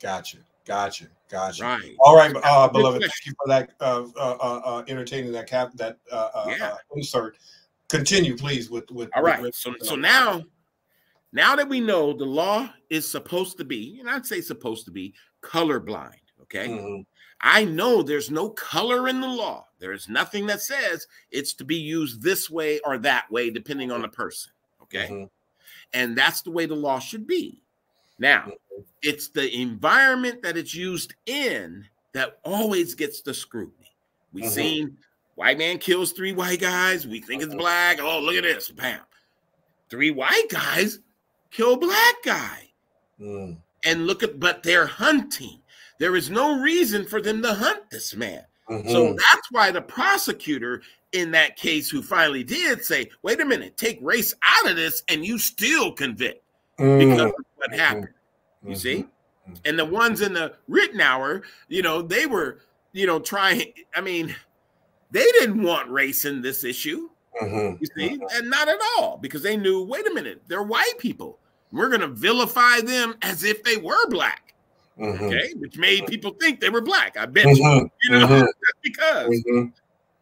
Gotcha. Gotcha. Gotcha. right? All right, uh, beloved. question. Thank you for that. Uh, uh, uh, uh, entertaining that cap that uh, uh, Yeah. uh, insert. Continue, please. With with. All with right. Rick. So so now, now that we know the law is supposed to be, and I'd say supposed to be colorblind. Okay. Mhm, I know there's no color in the law. There is nothing that says it's to be used this way or that way, depending on the person. Okay. mhm, And that's the way the law should be. Now, mhm. it's the environment that it's used in that always gets the scrutiny. We've Mhm. seen White man kills three white guys. We think it's black. Oh, look at this. Bam. Three white guys kill black guy. Mm. And look at, but they're hunting. There is no reason for them to hunt this man. Mm-hmm. So that's why the prosecutor in that case, who finally did say, wait a minute, take race out of this, and you still convict mm-hmm. because of what happened. Mm-hmm. You see? Mm-hmm. And the ones in the Rittenhouse, you know, they were, you know, trying, I mean, they didn't want race in this issue. Mm-hmm. You see, mm-hmm. and not at all because they knew, wait a minute, they're white people. We're going to vilify them as if they were black. Mm-hmm. Okay, which made people think they were black. I bet you, mm-hmm. you know, mm-hmm. because mm-hmm.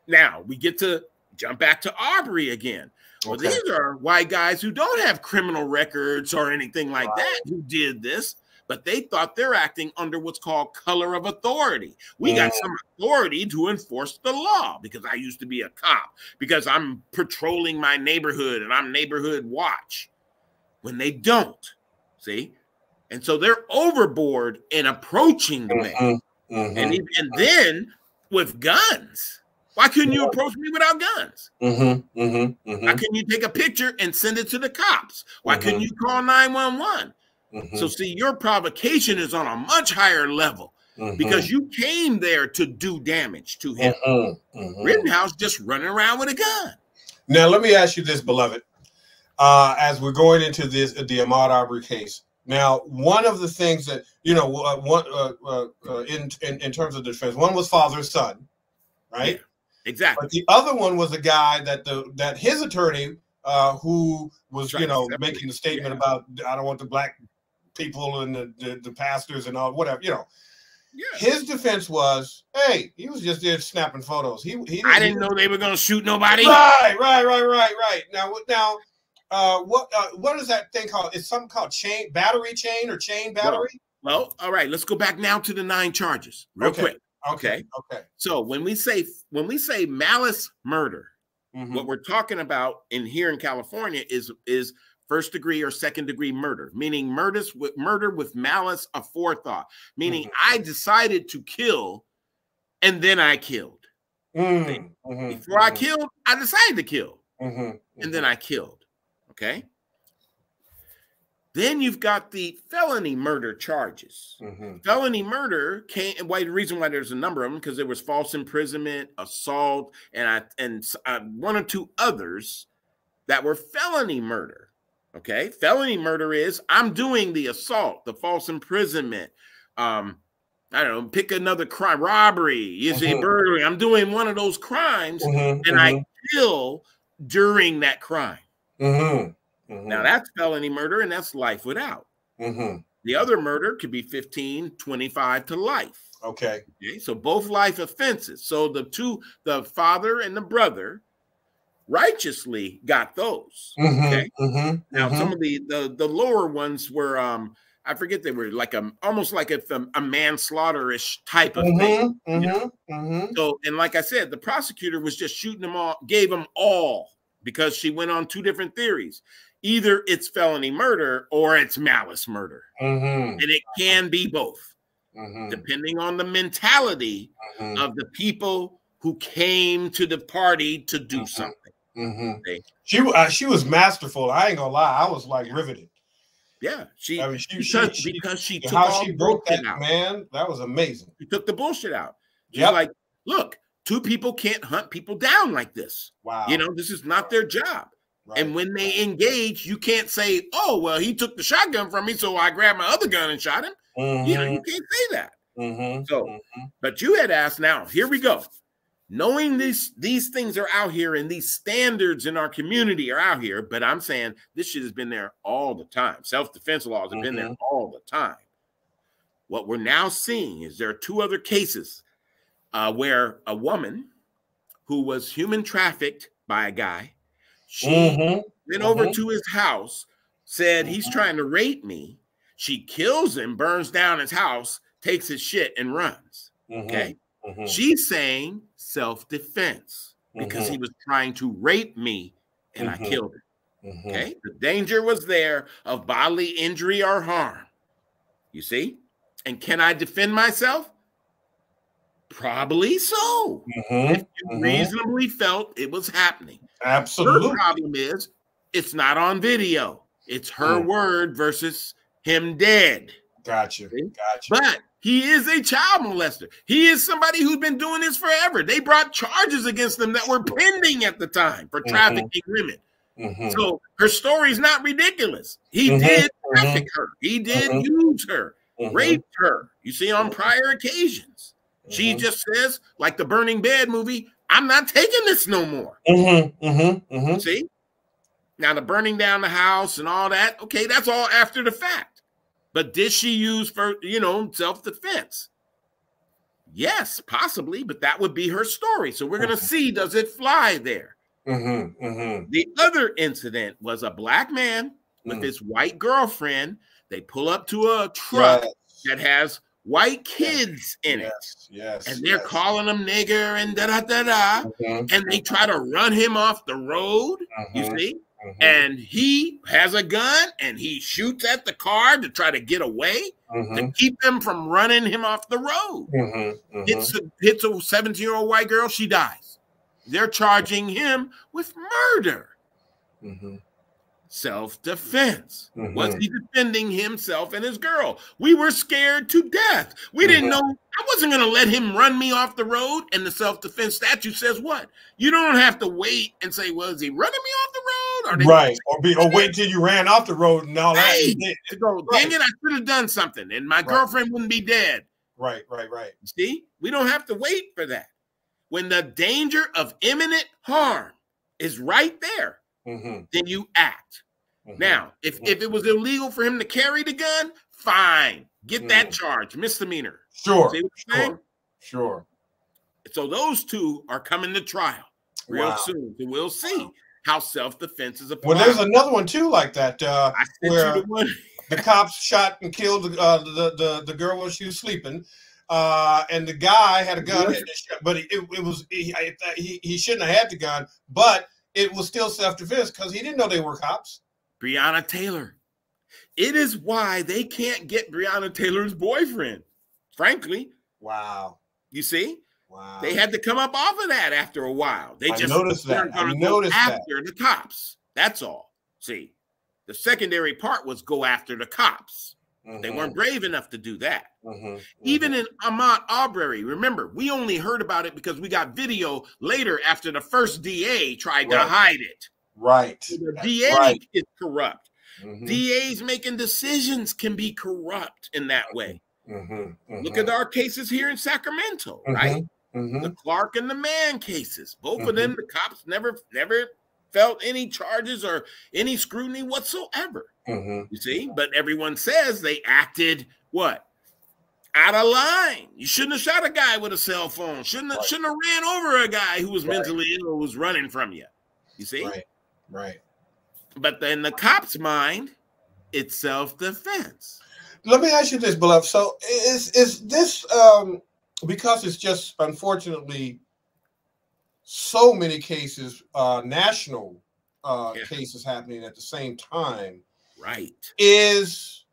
now we get to jump back to Arbery again. Well, okay. these are white guys who don't have criminal records or anything like that who did this but they thought they're acting under what's called color of authority. We got some authority to enforce the law because I used to be a cop, because I'm patrolling my neighborhood and I'm neighborhood watch. When they don't, see? And so they're overboard in approaching the man. Mm-hmm, mm-hmm, and, even, and then with guns. Why couldn't you approach me without guns? Mm-hmm, mm-hmm, mm-hmm. Why couldn't you take a picture and send it to the cops? Why couldn't mm-hmm. you call 911? Mm-hmm. So, see, your provocation is on a much higher level mm-hmm. because you came there to do damage to him. Mm-hmm. mm-hmm. Rittenhouse just running around with a gun. Now, let me ask you this, beloved. Uh, as we're going into this, the Ahmaud Arbery case. Now, one of the things that you know, uh, one uh, uh, uh in, in, in terms of the defense, one was father son, right? Yeah, exactly. But the other one was a guy that the that his attorney, uh, who was you know making the statement yeah. about I don't want the black people and the, the, the pastors and all whatever, you know. Yeah. His defense was, hey, he was just there snapping photos. He, he didn't, I didn't know they were going to shoot nobody. Right, right, right, right, right. Now, now, uh, what uh, what is that thing called? It's something called chain battery chain or chain battery. Well, well all right. Let's go back now to the nine charges, real okay. quick. Okay. Okay. So when we say when we say malice murder, mm-hmm. what we're talking about in here in California is is first degree or second degree murder, meaning murders with murder with malice aforethought, meaning mm-hmm. I decided to kill and then I killed. Mm-hmm. Before I mm-hmm. killed, I decided to kill. Mm-hmm. And then I killed. Okay. Then you've got the felony murder charges. Mm-hmm. Felony murder came. Why the reason why there's a number of them because there was false imprisonment, assault, and I and uh, one or two others that were felony murder. Okay. Felony murder is I'm doing the assault, the false imprisonment. Um, I don't know, pick another crime, robbery, you see, mm-hmm. burglary. I'm doing one of those crimes mm-hmm, and mm-hmm. I kill during that crime. Mm-hmm, mm-hmm. Now that's felony murder and that's life without. Mm-hmm. The other murder could be 15, 25 to life. Okay. okay. So both life offenses. So the two, the father and the brother, righteously got those. Mm-hmm, okay. Mm-hmm, now mm-hmm. some of the, the the lower ones were um I forget they were like a almost like a, a manslaughterish type of thing. Mm-hmm, know? Mm-hmm. So and like I said, the prosecutor was just shooting them all, gave them all because she went on two different theories. Either it's felony murder or it's malice murder, mm-hmm. and it can be both, depending on the mentality of the people who came to the party to do something. Mm-hmm. She uh, she was masterful. I ain't gonna lie. I was like riveted. Yeah, she, I mean, she, because, she, because she took how she broke that out. man. That was amazing. She took the bullshit out. She's yep. like, look, two people can't hunt people down like this. Wow. You know, this is not their job. Right. And when they engage, you can't say, "Oh, well, he took the shotgun from me, so I grabbed my other gun and shot him." Mm-hmm. You know, you mm-hmm. can't say that. Mm-hmm. So, mm-hmm. but you had asked. Now, here we go knowing these these things are out here and these standards in our community are out here but i'm saying this shit has been there all the time self-defense laws have been there mm-hmm. all the time what we're now seeing is there are two other cases uh, where a woman who was human trafficked by a guy she mm-hmm. went mm-hmm. over to his house said he's mm-hmm. trying to rape me she kills him burns down his house takes his shit and runs okay Mm-hmm. She's saying self defense because mm-hmm. he was trying to rape me and mm-hmm. I killed him. Mm-hmm. Okay. The danger was there of bodily injury or harm. You see? And can I defend myself? Probably so. Mhm, If you mhm. reasonably felt it was happening. Absolutely. Her problem is it's not on video. It's her Mm. word versus him dead. Gotcha. Gotcha. But he is a child molester. He is somebody who's been doing this forever. They brought charges against him that were pending at the time for Mhm. trafficking women. Mhm, So her story's not ridiculous. He Mhm, did mhm. traffic her. He did Mhm. use her, raped her. You see on prior occasions. She mhm, just says, like the Burning Bed movie, I'm not taking this no more. mhm, mhm, mhm. See? Now the burning down the house and all that, okay, that's all after the fact. But did she use for you know self-defense? Yes, possibly, but that would be her story. So we're gonna see does it fly there. Mhm, mhm, The other incident was a black man with Mm. his white girlfriend. They pull up to a truck Yes, that has white kids in it, yes, yes, and they're yes. calling him nigger and da da da da, Mhm, and they try to run him off the road. You mhm, see, mhm, and he has a gun and he shoots at the car to try to get away to keep them from running him off the road. Hits a, hits a 17 year old white girl, she dies. They're charging him with murder, Mhm, self defense. Was Mhm. he defending himself and his girl? We were scared to death. We didn't Mhm. know. I wasn't going to let him run me off the road. And the self defense statute says what? You don't have to wait and say, well, he running me off the road? Or Right, or be or wait till you ran off the road and all that. Right. Yeah, to go, Right. dang it, I should have done something, and my Right. girlfriend wouldn't be dead. Right, right, right. See, we don't have to wait for that. When the danger of imminent harm is right there, Mhm, then you act. mhm. Now, if if it was illegal for him to carry the gun, fine, get that Mm. charge, misdemeanor. sure, See what sure, sure. So those two are coming to trial real Wow. soon. So we'll see how self defense is applied. Well, there's another one too, like that. Uh, where- the the cops shot and killed the uh, the, the the girl when she was sleeping, uh, and the guy had a gun, and but it, it was he, he he shouldn't have had the gun, but it was still self defense because he didn't know they were cops. Breonna Taylor. It is why they can't get Breonna Taylor's boyfriend. Frankly, Wow, you see, wow. they had to come up off of that after a while. They just noticed that. I gonna go that. after the cops. That's all. See, the secondary part was go after the cops. They Mhm, weren't brave enough to do that. mhm, Even mhm. in Ahmaud Arbery, remember, we only heard about it because we got video later after the first DA tried to hide it. right, So the That's DA right. is corrupt. Mhm, DAs making decisions can be corrupt in that way. mhm, Look at our cases here in Sacramento, right? mhm, The Clark and the Mann cases. Both Mhm. of them, the cops never, never felt any charges or any scrutiny whatsoever. Mhm. You see, but everyone says they acted what? Out of line. You shouldn't have shot a guy with a cell phone. Shouldn't have, Right. shouldn't have ran over a guy who was Right. mentally ill who was running from you. You see, Right, right. but then the cop's mind, it's self defense. Let me ask you this, beloved. So is is this um because it's just unfortunately so many cases, uh national uh Yeah. cases happening at the same time, Right. is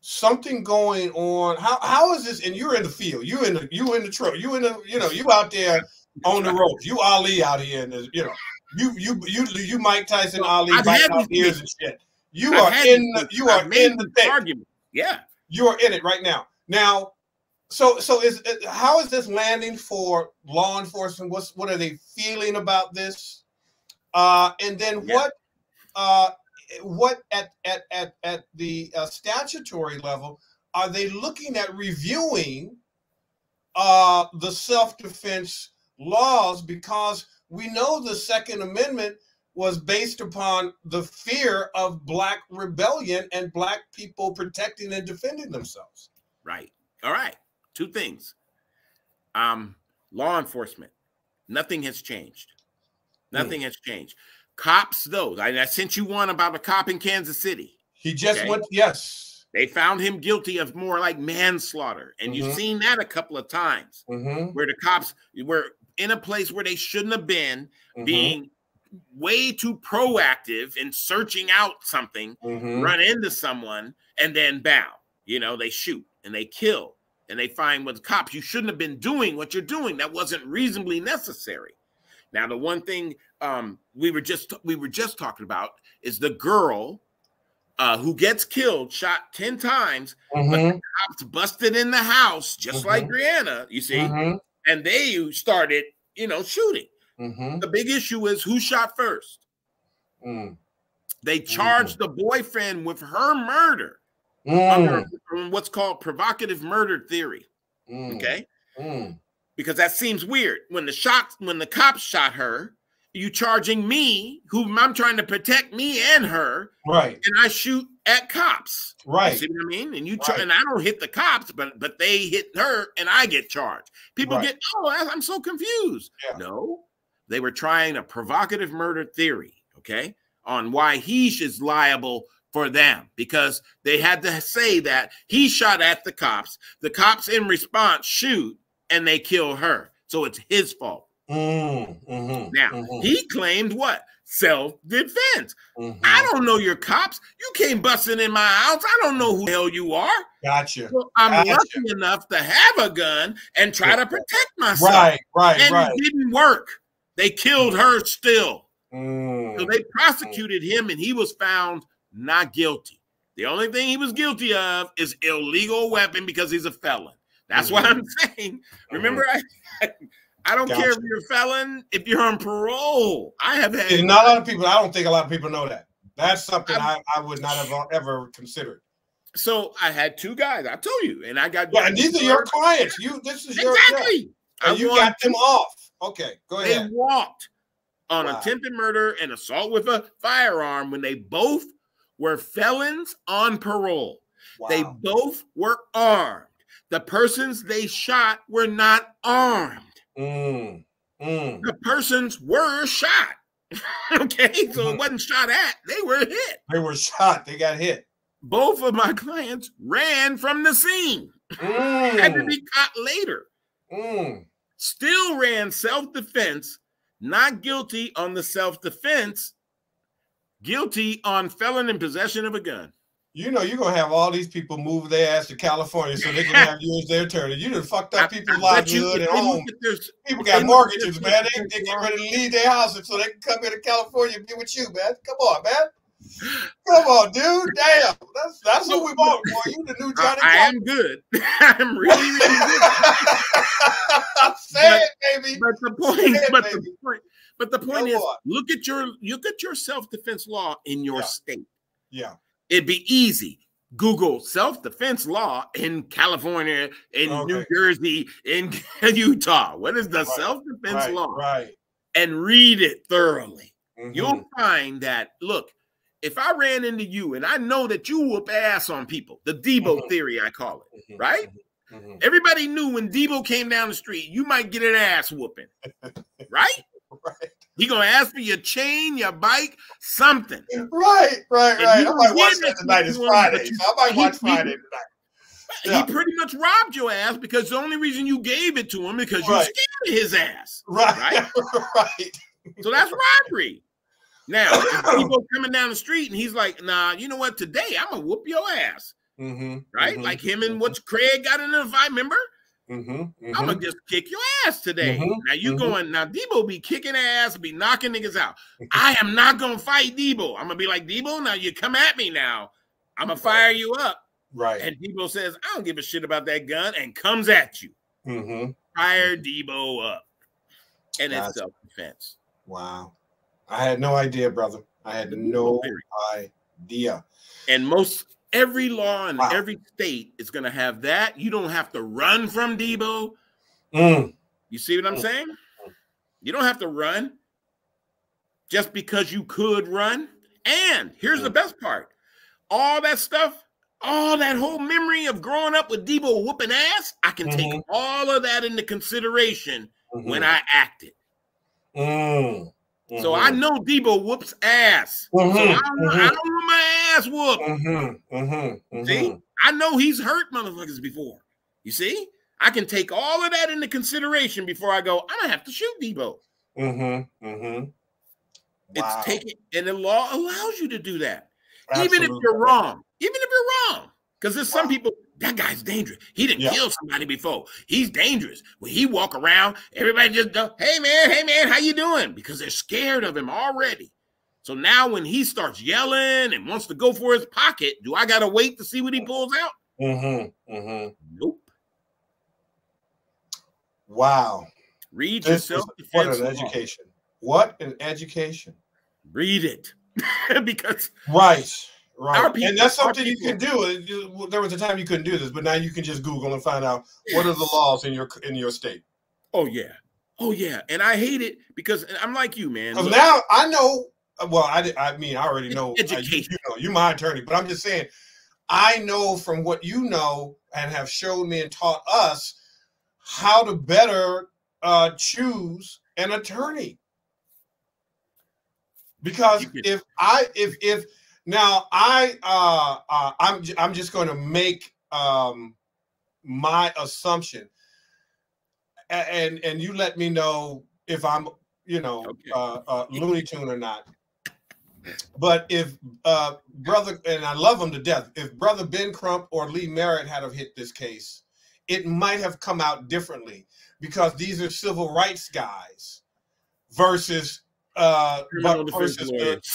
something going on? How how is this? And you're in the field, you in the you in the truck, you in the you know, you out there on the road, you Ali out here in the, you know, you you you you Mike Tyson Ali I've off ears and shit. You I've are in the, you I've are in the thick argument. Yeah. you are in it right now. Now, so so is how is this landing for law enforcement? What's what are they feeling about this? Uh, and then Yeah. what uh, what at at at at the uh, statutory level are they looking at reviewing uh, the self defense laws because we know the Second Amendment was based upon the fear of black rebellion and black people protecting and defending themselves. Right. All right. Two things. Um, law enforcement. Nothing has changed. Nothing has changed. Cops, though, I, I sent you one about a cop in Kansas City. He just Okay. went, yes. They found him guilty of more like manslaughter. And you've Mhm. seen that a couple of times Mm-hmm, where the cops were in a place where they shouldn't have been, mm-hmm, being way too proactive in searching out something mm-hmm, run into someone and then bow. You know, they shoot and they kill. and they find with cops you shouldn't have been doing what you're doing. That wasn't reasonably necessary. Now, the one thing um, we were just we were just talking about is the girl uh, who gets killed, shot ten times, mm-hmm. but the cops busted in the house just mm-hmm. like Breonna. You see, mm-hmm. and they started, you know, shooting. Mm-hmm. The big issue is who shot first. Mm. They mm-hmm. charged the boyfriend with her murder mm. under what's called provocative murder theory. Mm. Okay. Mm. Because that seems weird. When the shots, when the cops shot her, you charging me, who I'm trying to protect me and her, right? And I shoot at cops, right? You see what I mean? And you right. and I don't hit the cops, but but they hit her, and I get charged. People right. get oh, I'm so confused. Yeah. No, they were trying a provocative murder theory, okay, on why he is liable for them because they had to say that he shot at the cops. The cops, in response, shoot and they kill her. So it's his fault. Mm, mm-hmm, now, mm-hmm. he claimed what? Self defense. Mm-hmm. I don't know your cops. You came busting in my house. I don't know who the hell you are. Gotcha. So I'm gotcha. lucky enough to have a gun and try to protect myself. Right, right, and right. it didn't work. They killed her still. Mm. So they prosecuted him and he was found not guilty. The only thing he was guilty of is illegal weapon because he's a felon. That's mm-hmm. what I'm saying. Remember, mm-hmm. I, I don't gotcha. care if you're a felon, if you're on parole. I have had not a lot of people. I don't think a lot of people know that. That's something I, I would not have ever considered. So I had two guys. I told you, and I got. Yeah, and these are your clients. You. This is your exactly. And you got them off. Okay, go ahead. They walked on wow. attempted murder and assault with a firearm when they both were felons on parole. Wow. They both were armed. The persons they shot were not armed. Mm. Mm. The persons were shot. okay, so mm-hmm. it wasn't shot at, they were hit. They were shot, they got hit. Both of my clients ran from the scene. Mm. Had to be caught later. Mm. Still ran self defense, not guilty on the self defense, guilty on felon in possession of a gun. You know, you're gonna have all these people move their ass to California so they can have you as their attorney. You done fucked up people's livelihood and home. People got mortgages, man. They, they get ready to leave their houses so they can come here to California and be with you, man. Come on, man. Come on, dude. Damn. That's that's what we want, boy. You the new Johnny. I, I am good. I'm really, really good. Say but, it, baby. But the point, it, but baby. the point, but the point is, look at your look at your self defense law in your yeah. state. Yeah. It'd be easy. Google self defense law in California, in okay. New Jersey, in Utah. What is the right. self defense right. law? Right. And read it thoroughly. Mm-hmm. You'll find that, look, if I ran into you and I know that you whoop ass on people, the Debo mm-hmm. theory, I call it, mm-hmm. right? Mm-hmm. Everybody knew when Debo came down the street, you might get an ass whooping, right? Right. He gonna ask for your chain, your bike, something. Right, right, right. I might watch that tonight. It's Friday. So I might watch Friday tonight. Yeah. He pretty much robbed your ass because the only reason you gave it to him is because you scared his ass. Right. Right. right. So that's robbery. Now, people coming down the street and he's like, nah, you know what? Today I'm gonna whoop your ass. Mm-hmm, right? Mm-hmm, like him and mm-hmm. what's Craig got in the fight, remember? Mm-hmm, mm-hmm. I'm gonna just kick your ass today. Mm-hmm, now you mm-hmm. going now? Debo be kicking ass, be knocking niggas out. I am not gonna fight Debo. I'm gonna be like Debo. Now you come at me. Now I'm gonna fire you up. Right. And Debo says, I don't give a shit about that gun, and comes at you. Mm-hmm. Fire Debo up, and gotcha. it's self defense. Wow, I had no idea, brother. I had no idea. And most Every law in wow. every state is going to have that. You don't have to run from Debo. Mm. You see what I'm mm. saying? You don't have to run just because you could run. And here's mm. the best part all that stuff, all that whole memory of growing up with Debo whooping ass, I can mm-hmm. take all of that into consideration mm-hmm. when I acted. Mm. Mm-hmm. So I know Debo whoops ass. Mm-hmm. So I, don't, mm-hmm. I, don't, want my ass whooped. Mm-hmm. Mm-hmm. See, mm-hmm. I know he's hurt motherfuckers before. You see, I can take all of that into consideration before I go. I'm gonna have to shoot Debo. Mm-hmm. Mm-hmm. It's wow. taking, and the law allows you to do that, Absolutely. even if you're wrong. Even if you're wrong, Because there's some people, that guy's dangerous. He didn't Yeah. kill somebody before. He's dangerous. When he walk around, everybody just go, hey man, hey man, how you doing? Because they're scared of him already. So now when he starts yelling and wants to go for his pocket, do I gotta wait to see what he pulls out? Mm-hmm. Mm-hmm. Nope. Wow. Read This is what an law. education. What an education. Read it. because Right. Right. people- and that's something you can do. There was a time you couldn't do this, but now you can just Google and find out what are the laws in your in your state. oh yeah. Oh yeah. And I hate it because I'm like you, man. Look, now I know. Well, I, I mean, I already know. Uh, you- education. You, know, you're my attorney, but I'm just saying, I know from what you know and have showed me and taught us how to better uh, choose an attorney. Because if I if if now I uh, uh I'm j- I'm just going to make um my assumption and and you let me know if I'm you know Okay. uh, uh Looney Tune or not. But if uh brother and I love him to death, if brother Ben Crump or Lee Merritt had have hit this case, it might have come out differently because these are civil rights guys versus uh but versus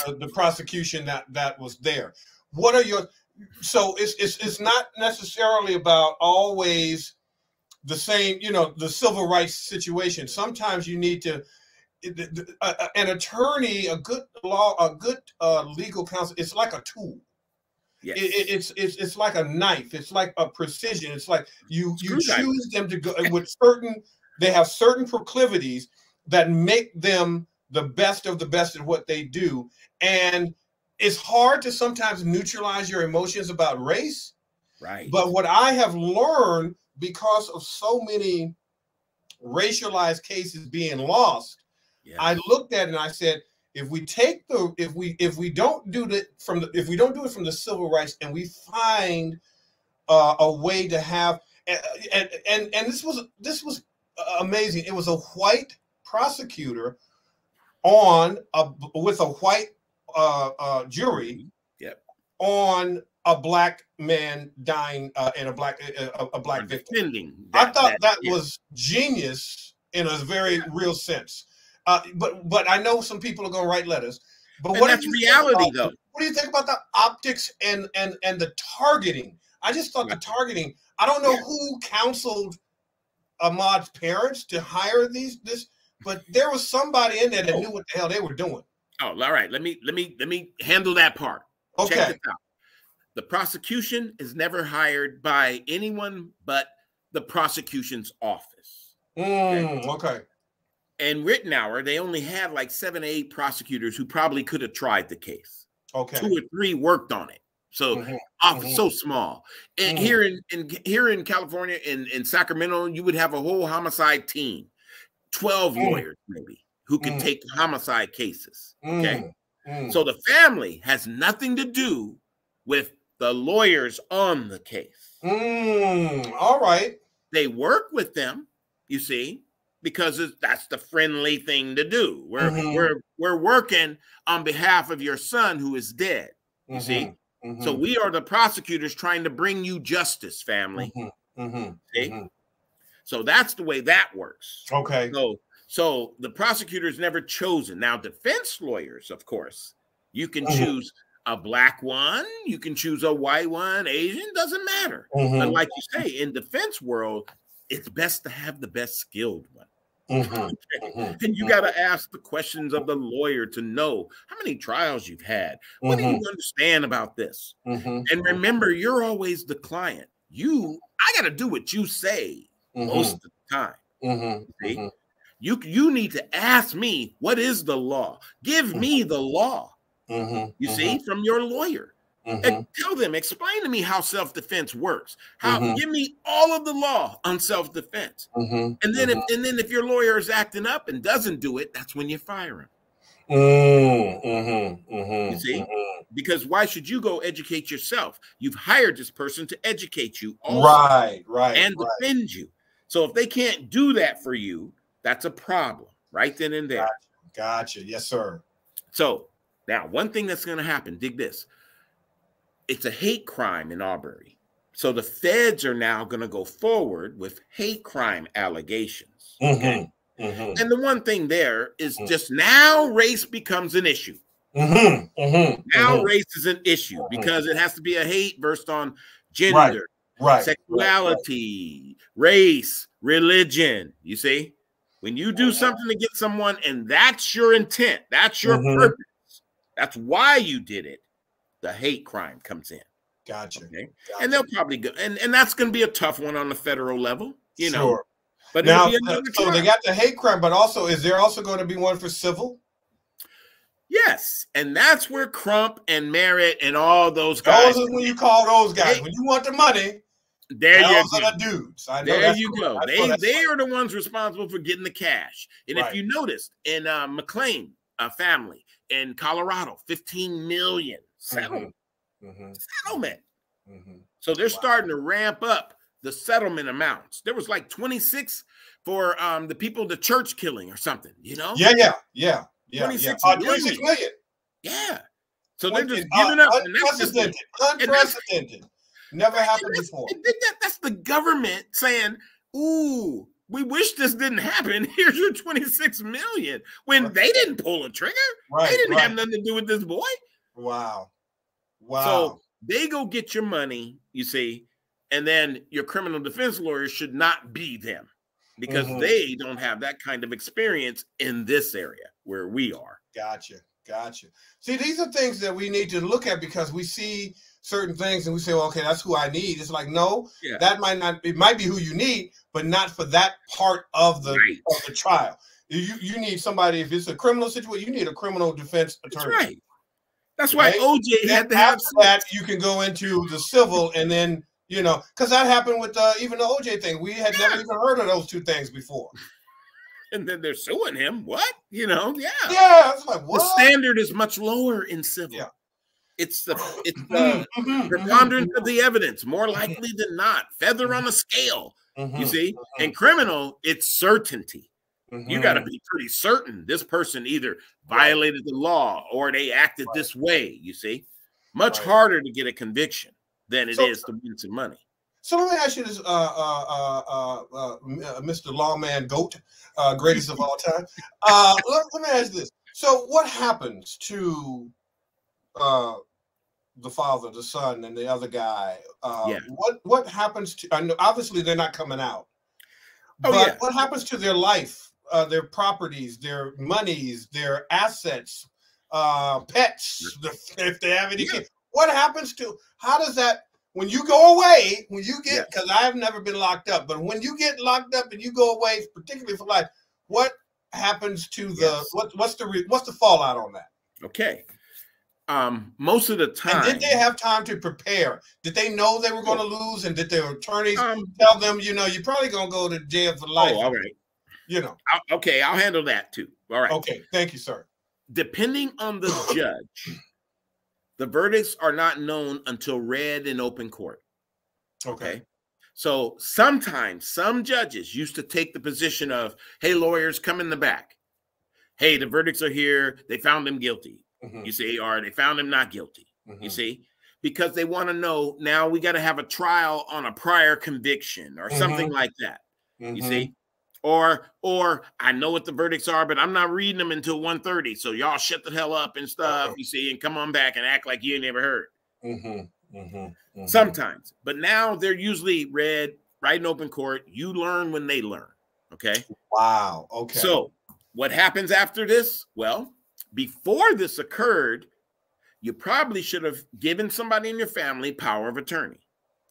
the, the prosecution that that was there. What are your so it's it's it's not necessarily about always the same, you know, the civil rights situation. Sometimes you need to it- the- the- a- a- an attorney, a good law, a good uh, legal counsel. It's like a tool. yes. It, it- it's it's it's like a knife. It's like a precision. It's like you you choose them to go with certain. They have certain proclivities that make them the best of the best at what they do, and it's hard to sometimes neutralize your emotions about race. right. But what I have learned because of so many racialized cases being lost, yeah. I looked at it and I said, if we take the if we if we don't do the from the if we don't do it from the civil rights and we find uh, a way to have and, and and and this was this was amazing. It was a white prosecutor on a with a white uh, uh, jury Yep. on a black man dying uh, and a black a, a- a black victim. defending. I thought that, yeah. was genius in a very real sense. Uh, but but I know some people are going to write letters. But And what that's reality, about- though. What do you think about the optics and and and the targeting? I just thought the targeting. I don't know Yeah. who counseled Ahmaud's parents to hire these this, but there was somebody in there that knew what the hell they were doing. Oh, all right. Let me let me let me handle that part. Okay. The prosecution is never hired by anyone but the prosecution's office. Mm, okay, And Rittenhouse, they only had like seven or eight prosecutors who probably could have tried the case. okay. Two or three worked on it. So Mhm, office mhm. so small. And Mhm. here in, in here in California, in, in Sacramento, you would have a whole homicide team, 12 Mm. lawyers maybe, who can Mm. take homicide cases. Okay. Mm, mm. So the family has nothing to do with the lawyers on the case. Mm, all right. They work with them, you see, because that's the friendly thing to do. We're Mhm. we're we're working on behalf of your son who is dead. You see? Mhm, So mhm, we are the prosecutors trying to bring you justice, family. mhm, mhm, See? mhm. So that's the way that works. Okay. So so the prosecutor's never chosen. Now defense lawyers, of course, you can Mhm. choose a black one, you can choose a white one, Asian, doesn't matter. But Mhm, like you say, in defense world, it's best to have the best skilled one. mhm, mhm, And you got to ask the questions of the lawyer to know how many trials you've had. What do you understand about this? And remember, you're always the client. You, I got to do what you say mhm, most of the time. mhm, See? mhm. You you need to ask me what is the law. Give me the law. Mhm, You see, from your lawyer. And tell them, explain to me how self-defense works. How give me all of the law on self-defense. And then if and then if your lawyer is acting up and doesn't do it, that's when you fire him. Mm, mhm, mhm, You see? mhm. Because why should you go educate yourself? You've hired this person to educate you Right, right, and right. defend you. So if they can't do that for you, that's a problem right then and there. Gotcha. Yes, sir. So now, one thing that's going to happen, dig this. It's a hate crime in Arbery. So the feds are now going to go forward with hate crime allegations. Okay? Mhm, mhm, And the one thing there is Mhm. just now race becomes an issue. mhm, mhm, Now mhm. race is an issue because it has to be a hate based on gender, Right, right, sexuality, race, religion. You see, when you do something to get someone and that's your intent, that's your Mhm. purpose, that's why you did it, the hate crime comes in. Gotcha. Okay. gotcha. And they'll probably go, and, and that's going to be a tough one on the federal level, you know. But Now, another so they got the hate crime, but also is there also going to be one for civil? yes, and that's where Crump and Merritt and all those guys. Those is when you call those guys. They- when you want the money, there you go. are the dudes. There you go. They they right. are the ones responsible for getting the cash. And Right. if you noticed in uh, McClain uh, family in Colorado, 15 million settlement. Mhm, settlement. mhm. So they're Wow. starting to ramp up the settlement amounts. There was like 26 for um, the people, the church killing or something, you know? Yeah, yeah, yeah, yeah. 26 yeah. Uh, million. 26 million. Yeah. So they're just Uh, giving up. just unprecedented. Unprecedented. Never happened that's, before. that- that's the government saying, "Ooh, we wish this didn't happen. Here's your 26 million. When Right. they didn't pull a trigger, Right. they didn't right. have nothing to do with this boy. Wow. Wow. So they go get your money, you see, and then your criminal defense lawyer should not be them because Mhm. they don't have that kind of experience in this area where we are. Gotcha. Gotcha. See, these are things that we need to look at because we see certain things and we say, well, okay, that's who I need. It's like, no, Yeah. that might not, it might be who you need, but not for that part of the Right. of the trial. You you need somebody, if it's a criminal situation, you need a criminal defense attorney. That's right. That's why Right? OJ had to have that, you can go into the civil and then, you know, because that happened with uh, even the OJ thing. We had never even heard of those two things before. and then they're suing him. What? You know, yeah. Yeah, it's like, The standard is much lower in civil. Yeah. It's the it's the Mhm, mhm, preponderance of the evidence, more likely than not. Feather on the scale, mhm, you see. mhm, In criminal, it's certainty. You got to mhm. be pretty certain this person either violated the law or they acted this way, you see. Much Right. harder to get a conviction than it is So- to win some money. So let me ask you this, uh, uh, uh, uh, uh, uh, Mr. Lawman Goat, uh, greatest of all time. Uh, let, let me ask this. So, what happens to uh, the father, the son, and the other guy? Uh, Yeah. What What happens to? I know obviously they're not coming out. Oh, but yeah. what happens to their life, uh, their properties, their monies, their assets, uh, pets, the- if they have any Yeah. What happens to? How does that? When you go away, when you get, because I've never been locked up, but when you get locked up and you go away, particularly for life, what happens to the Yes. what? What's the what's the fallout on that? Okay. Um, most of the time. And did they have time to prepare? Did they know they were going to lose? And did their attorneys um, tell them, you know, you're probably going to go to jail for life? oh, all right. You know. I'll- okay, I'll handle that too. All right. Okay. Thank you, sir. Depending on the judge, the verdicts are not known until read in open court. Okay. Okay. So sometimes some judges used to take the position of, hey, lawyers, come in the back. Hey, the verdicts are here. They found him guilty. Mhm, You see, or they found him not guilty. You mhm. see, because they want to know now we got to have a trial on a prior conviction or something like that. You Mhm. see, or or I know what the verdicts are, but I'm not reading them until 1:30. So y'all shut the hell up and stuff. You see, and come on back and act like you never heard. Mhm, mhm, mhm. Sometimes, but now they're usually read right in open court. You learn when they learn. Okay. Wow. Okay. So, what happens after this? Well, before this occurred, you probably should have given somebody in your family power of attorney.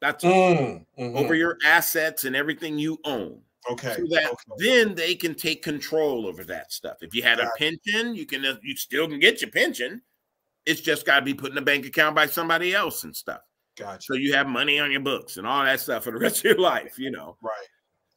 That's Mm, mhm. over your assets and everything you own. Okay. So that okay. then they can take control over that stuff. If you had a pension, you can uh, you still can get your pension. It's just got to be put in a bank account by somebody else and stuff. Gotcha. So you have money on your books and all that stuff for the rest of your life, you know. right.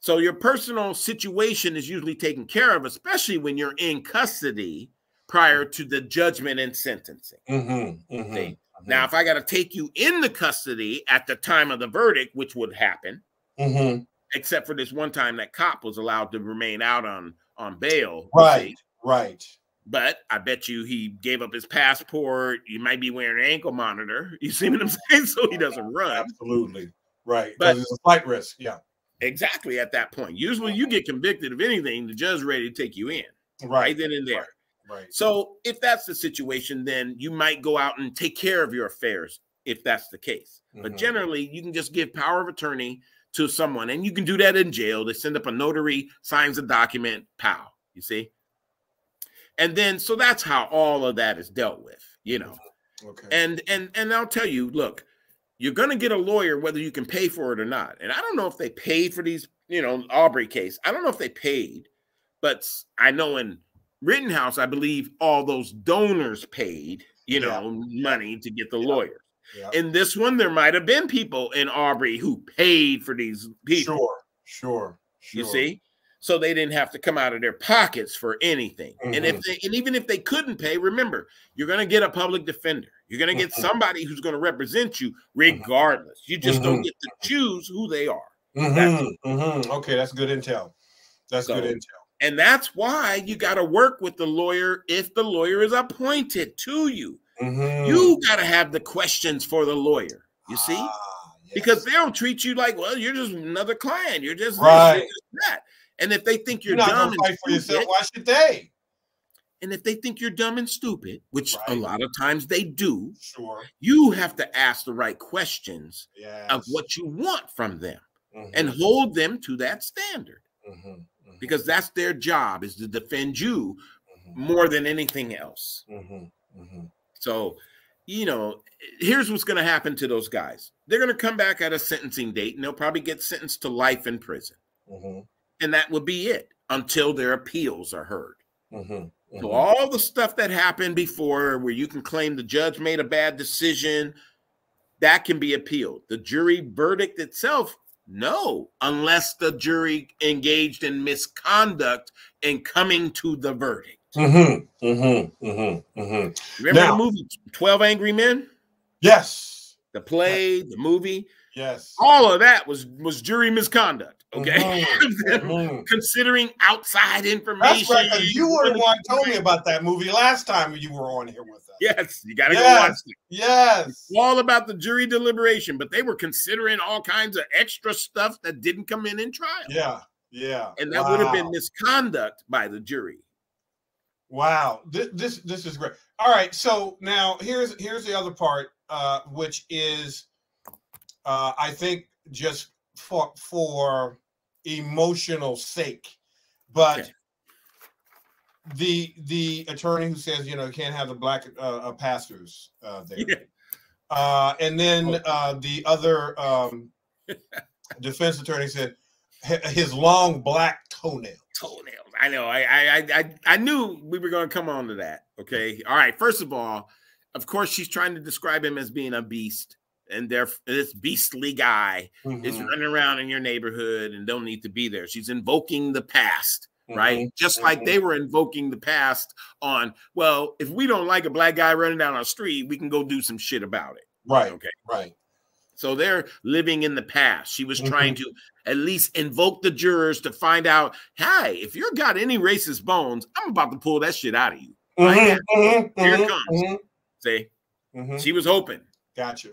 So your personal situation is usually taken care of, especially when you're in custody prior to the judgment and sentencing. Mm-hmm, mm-hmm, See? Now, if I got to take you into custody at the time of the verdict, which would happen, mm-hmm. except for this one time that cop was allowed to remain out on on bail. right, right. But I bet you he gave up his passport. You might be wearing an ankle monitor. You see what I'm saying? So he doesn't run. Absolutely. Right. But it's a flight risk. Yeah. Exactly at that point. Usually you get convicted of anything, the judge ready to take you in. Right, right then and there. Right. Right. So if that's the situation, then you might go out and take care of your affairs if that's the case. Mm-hmm. But generally, you can just give power of attorney to someone, and you can do that in jail. They send up a notary, signs a document, pow. You see, and then so that's how all of that is dealt with. You know, mm-hmm. okay. And and and I'll tell you, look, you're going to get a lawyer whether you can pay for it or not. And I don't know if they paid for these. You know, Arbery case. I don't know if they paid, but I know in Rittenhouse, I believe all those donors paid, you know, yeah. money to get the yeah. lawyer. Yeah. In this one, there might have been people in Arbery who paid for these people. Sure, sure, sure. You see? So they didn't have to come out of their pockets for anything. Mm-hmm. And if mm-hmm. they, and even if they couldn't pay, remember, you're going to get a public defender. You're going to get mm-hmm. somebody who's going to represent you mm-hmm. regardless. You just mm-hmm. don't get to choose who they are. Mm-hmm. Okay, that's good intel. That's so, good intel. And that's why you got to work with the lawyer if the lawyer is appointed to you. Mm-hmm. You got to have the questions for the lawyer. You see? Ah, yes. Because they'll treat you like, well, you're just another client. You're just, right. This, you're just that. And if they think you're, you're dumb and fight for yourself, why should they? And if they think you're dumb and stupid, which right. a lot of times they do, sure, you have to ask the right questions yes. of what you want from them mm-hmm. and hold them to that standard. Mm-hmm. Mm-hmm. Because that's their job is to defend you mm-hmm. more than anything else. Mm-hmm. Mm-hmm. So, you know, here's what's going to happen to those guys. They're going to come back at a sentencing date and they'll probably get sentenced to life in prison. Mm-hmm. And that would be it until their appeals are heard. Mm-hmm. Mm-hmm. So, all the stuff that happened before where you can claim the judge made a bad decision, that can be appealed. The jury verdict itself, no, unless the jury engaged in misconduct in coming to the verdict. Mm-hmm, mm-hmm, mm-hmm, mm-hmm. Remember now, the movie Twelve Angry Men? Yes. The play, the movie. Yes. All of that was was jury misconduct. Okay. Mm-hmm. mm-hmm. Considering outside information. That's right. You were the one told me about that movie last time you were on here with us. Yes, you got to yes. go watch it. Yes. It's all about the jury deliberation, but they were considering all kinds of extra stuff that didn't come in in trial. Yeah. Yeah. And that wow. would have been misconduct by the jury. Wow, this, this this is great. All right, so now here's here's the other part, uh, which is, uh, I think, just for for emotional sake, but okay. the the attorney who says you know you can't have the black uh, uh pastors uh, there, yeah. uh, and then oh. uh, the other um, defense attorney said his long black toenail. Toenail. I know. I I I I knew we were going to come on to that. Okay. All right. First of all, of course, she's trying to describe him as being a beast, and there this beastly guy mm-hmm. is running around in your neighborhood and don't need to be there. She's invoking the past. Mm-hmm. Right, just mm-hmm. like they were invoking the past on, well, if we don't like a black guy running down our street, we can go do some shit about it. Right. Okay. Right. So they're living in the past. She was mm-hmm. trying to at least invoke the jurors to find out, hey, if you've got any racist bones, I'm about to pull that shit out of you. Mm-hmm, mm-hmm, Here it mm-hmm, comes. Mm-hmm. See, mm-hmm. she was hoping. Gotcha.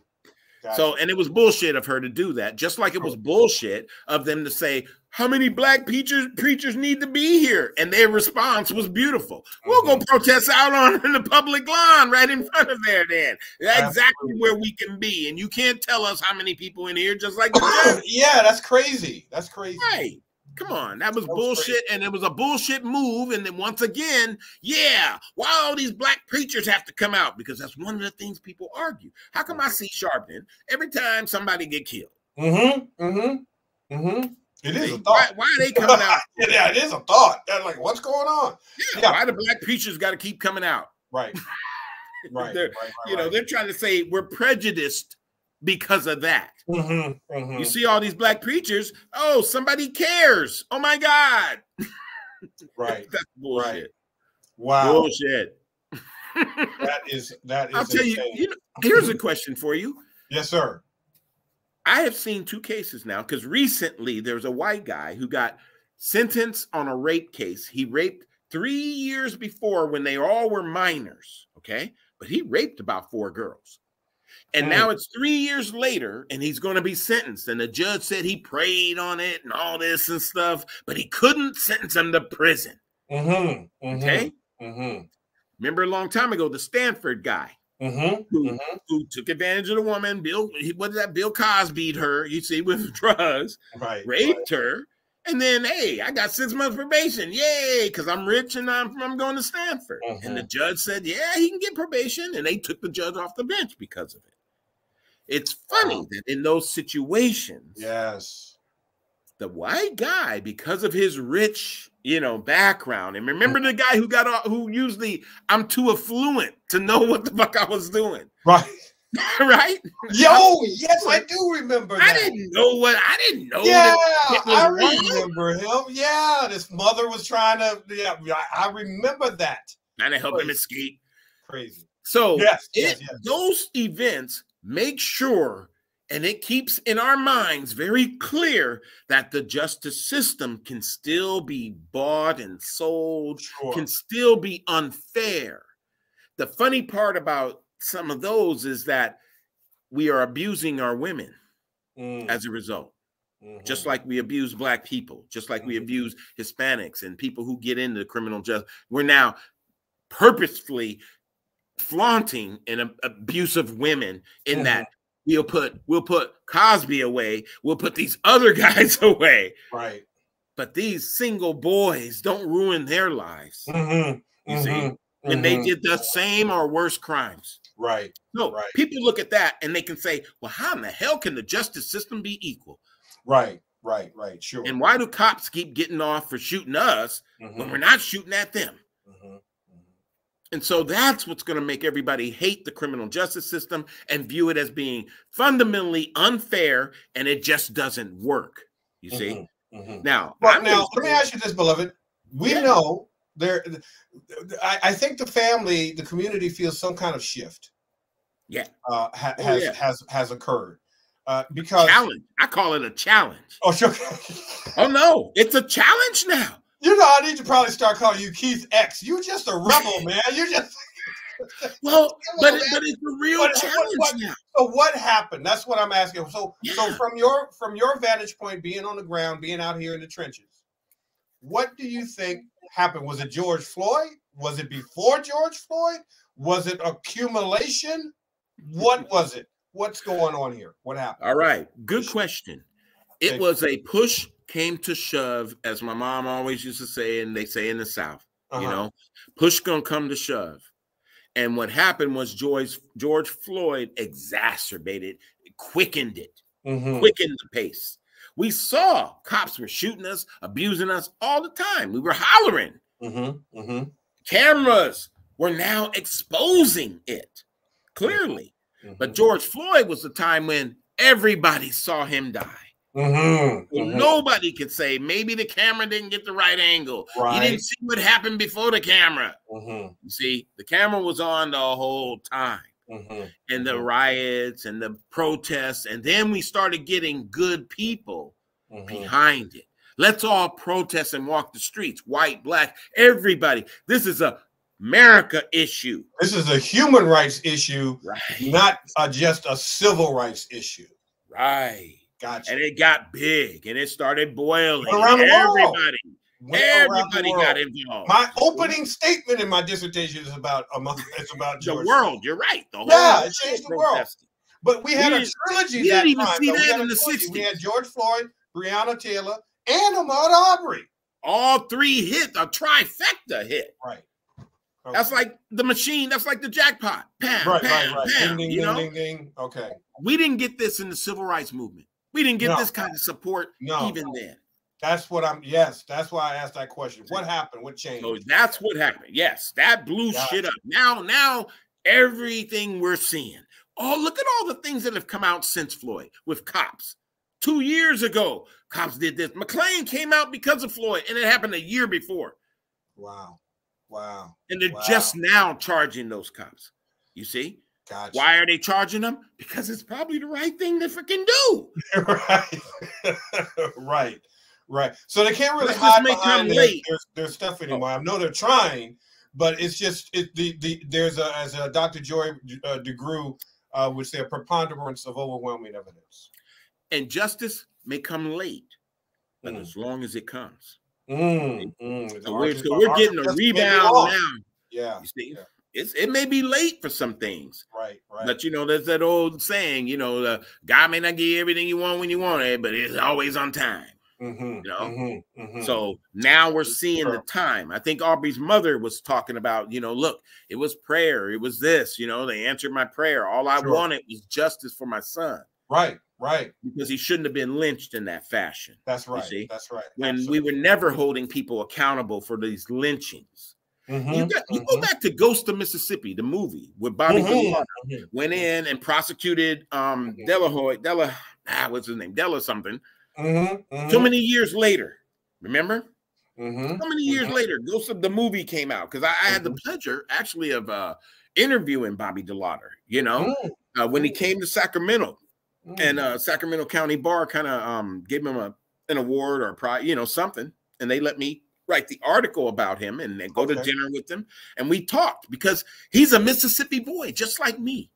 Gotcha. So, and it was bullshit of her to do that, just like it was oh. bullshit of them to say, how many black preachers preachers need to be here? And their response was beautiful. We'll go mm-hmm. protest out on in the public lawn right in front of there. Then that's exactly where we can be, and you can't tell us how many people in here. Just like yeah, that's crazy. That's crazy. Right. Come on, that was, that was bullshit, crazy. and it was a bullshit move. And then once again, yeah, why all these black preachers have to come out? Because that's one of the things people argue. How come I see Sharpton every time somebody get killed? Mm-hmm. Mm-hmm. Mm-hmm. It is a thought. Why, why, are they coming out? yeah, it is a thought. They're like, what's going on? Yeah, yeah. why the black preachers got to keep coming out? Right. Right. right, right, You know, they're trying to say we're prejudiced because of that. Mm-hmm, mm-hmm. You see all these black preachers. Oh, somebody cares. Oh my God. Right. That's bullshit. Right. Wow. Bullshit. that is that is. I'll tell insane. you. You know, here's a question for you. Yes, sir. I have seen two cases now because recently there was a white guy who got sentenced on a rape case. He raped three years before when they all were minors. Okay. But he raped about four girls. And now it's three years later, and he's going to be sentenced. And the judge said he prayed on it and all this and stuff, but he couldn't sentence him to prison. Mm-hmm, mm-hmm, okay. Mm-hmm. Remember a long time ago, the Stanford guy mm-hmm, who, mm-hmm. who, took advantage of the woman. Bill, what did that? Bill Cosby beat her, you see, with drugs, right, raped right. her. And then, hey, I got six months probation. Yay, because I'm rich and I'm, I'm going to Stanford. And the mm-hmm. judge said, yeah, he can get probation. And they took the judge off the bench because of it. It's funny wow. that in those situations, yes, the white guy, because of his rich, you know, background, and remember the guy who got who usually I'm too affluent to know what the fuck I was doing, right? right? Yo, yes, I do remember. That. I didn't know what I didn't know. Yeah, I remember him. Yeah, his mother was trying to. Yeah, I remember that. Trying to help Crazy. him escape. Crazy. So yes, it, yes, yes. those events make sure and it keeps in our minds very clear that the justice system can still be bought and sold, sure. can still be unfair. The funny part about some of those is that we are abusing our women mm. as a result. Mm-hmm. Just like we abuse black people, just like mm-hmm. we abuse Hispanics and people who get into criminal justice. We're now purposefully flaunting an abuse of women in mm-hmm. that we'll put we'll put Cosby away, we'll put these other guys away. Right. But these single boys don't ruin their lives. Mm-hmm. You mm-hmm. see, and they mm-hmm. did the same or worse crimes. Right. No, right. people look at that and they can say, well, how in the hell can the justice system be equal? Right, right, right. Sure. And why do cops keep getting off for shooting us mm-hmm. when we're not shooting at them? Mm-hmm. And so that's what's going to make everybody hate the criminal justice system and view it as being fundamentally unfair and it just doesn't work. You see? Mm-hmm, mm-hmm. Now, now let me ask you this, beloved. We yeah. know there I, I, think the family, the community feels some kind of shift. Yeah. Uh, ha, oh, has yeah. has has occurred. Uh, because challenge. I call it a challenge. Oh, sure. oh no, it's a challenge now. You know, I need to probably start calling you Keith X. You're just a rebel, man. You're just. well, but, it, but it's a real what, challenge what, now. So what happened? That's what I'm asking. So, yeah. so from your from your vantage point, being on the ground, being out here in the trenches, what do you think happened? Was it George Floyd? Was it before George Floyd? Was it accumulation? What was it? What's going on here? What happened? All right, good question. It was a push came to shove, as my mom always used to say, and they say in the South, uh-huh. you know, push gonna come to shove. And what happened was George George Floyd exacerbated, quickened it, mm-hmm. quickened the pace. We saw cops were shooting us, abusing us all the time. We were hollering. Mm-hmm. Mm-hmm. Cameras were now exposing it clearly. Mm-hmm. But George Floyd was the time when everybody saw him die. Mm-hmm, mm-hmm. Nobody could say maybe the camera didn't get the right angle. Right. You didn't see what happened before the camera. Mm-hmm. You see, the camera was on the whole time. Mm-hmm. And the mm-hmm. riots and the protests, and then we started getting good people mm-hmm. behind it. Let's all protest and walk the streets, white, black, everybody. This is a America issue. This is a human rights issue, right. not uh, just a civil rights issue. Right. Gotcha. And it got big and it started boiling. Around the everybody, everybody got involved. My opening statement in my dissertation is about month. it's about George. the world. You're right. The yeah, it changed the world. But we had we a trilogy that didn't time. See that in the 60s. We had George Floyd, Breonna Taylor, and Ahmaud Arbery. All three hit a trifecta hit. Right. Okay. That's like the machine. That's like the jackpot. Pam, right, pam, right, right. Pam, ding, ding, you know? ding, ding, Okay. We didn't get this in the civil rights movement. We didn't get no. this kind of support no. even then. That's what I'm. Yes, that's why I asked that question. What happened? What changed? So that's what happened. Yes, that blew Got shit up. Now, now everything we're seeing. Oh, look at all the things that have come out since Floyd with cops. Two years ago, cops did this. McClain came out because of Floyd, and it happened a year before. Wow. Wow. And they're wow. just now charging those cops. You see? Gotcha. Why are they charging them? Because it's probably the right thing to freaking do. right. right. Right. So they can't really Let's hide behind their, their, their, stuff anymore. Oh. I know they're trying, but it's just it, the the there's a as a Dr. Joy uh, DeGruy uh, would say a preponderance of overwhelming evidence. And justice may come late, but Mm. as long as it comes. Mm, mm. So we're, so we're getting a just may be rebound now. Yeah, You see, Yeah. it's it may be late for some things, right, right. but you know, there's that old saying, you know, the God may not give you everything you want when you want it, but it's always on time. Mhm, you know? mhm, mhm. So now we're seeing the time. I think Arbery's mother was talking about, you know, look, it was prayer, it was this, you know, they answered my prayer. All I Sure. wanted was justice for my son right, right. because he shouldn't have been lynched in that fashion. That's right. see, That's right. When we were never holding people accountable for these lynchings. You, got, you go mhm, back to Ghost of Mississippi, the movie with Bobby mhm, mhm. went in and prosecuted um. Delahoy, Della, ah, what's his name? Della something. Mhm, So mhm, many years later, remember? mhm, How many years mhm. later, Ghost of the movie came out? Because I, I had the pleasure actually of uh interviewing Bobby DeLaughter, you know, Mm, uh, when he came to Sacramento mm. and uh Sacramento County Bar kind of um gave him a an award or a prize, you know, something, and they let me write the article about him and then go to dinner with him and we talked because he's a Mississippi boy just like me.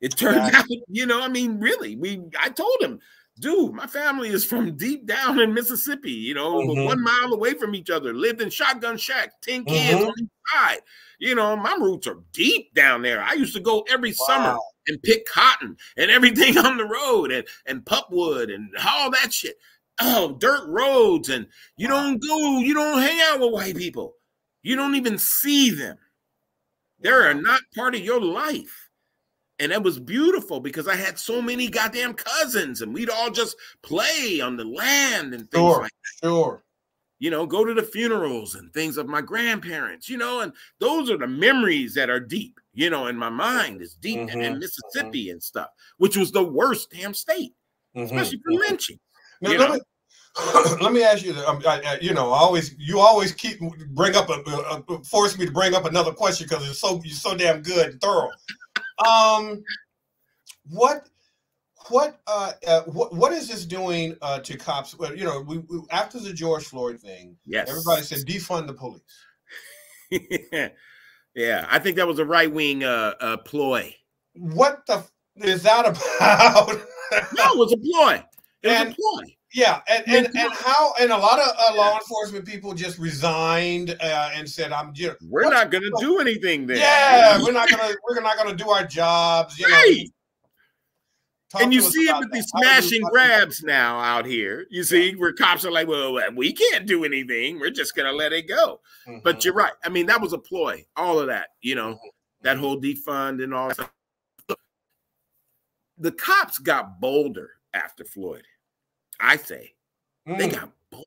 It turns Gotcha. out, you know, I mean, really, we I told him, dude, my family is from deep down in Mississippi, you know, Mhm. one mile away from each other, lived in shotgun shacks, 10 kids Mhm. on each side. You know, my roots are deep down there. I used to go every summer and pick cotton and everything on the road and and pulpwood and all that shit. Oh, dirt roads and you Wow. don't go, you don't hang out with white people. You don't even see them. They're not part of your life. And it was beautiful because I had so many goddamn cousins and we'd all just play on the land and things Sure. like that. Sure. you know, go to the funerals and things of my grandparents, you know, and those are the memories that are deep, you know, in my mind is deep in- in Mhm, Mississippi and stuff, which was the worst damn state, Mhm, especially for mhm. lynching. Now, let, me, let me ask you. Um, I, I, you know, I always you always keep bring up a, a, a- force me to bring up another question because it's so you're so damn good and thorough. Um, what what uh, uh what what is this doing uh to cops? Well, you know, we, we after the George Floyd thing, Yes. everybody said defund the police. yeah, yeah, I think that was a right wing uh, uh, ploy. What the f- is that about? No, it was a ploy. It was a ploy. Yeah, and, and, and how and a lot of uh, law enforcement people just resigned uh, and said, "I'm you know, We're not going to do anything there. yeah, we're not gonna we're not gonna do our jobs." You know, Right. Talk and you see it about with that. these How do we- smash and how do we- grabs now out here. You see, where cops are like, well, we can't do anything. We're just going to let it go. But Mhm. you're right. I mean, that was a ploy. All of that, you know, Mm-hmm. that whole defund and all that. The cops got bolder after Floyd. I say they Mm, got bolder.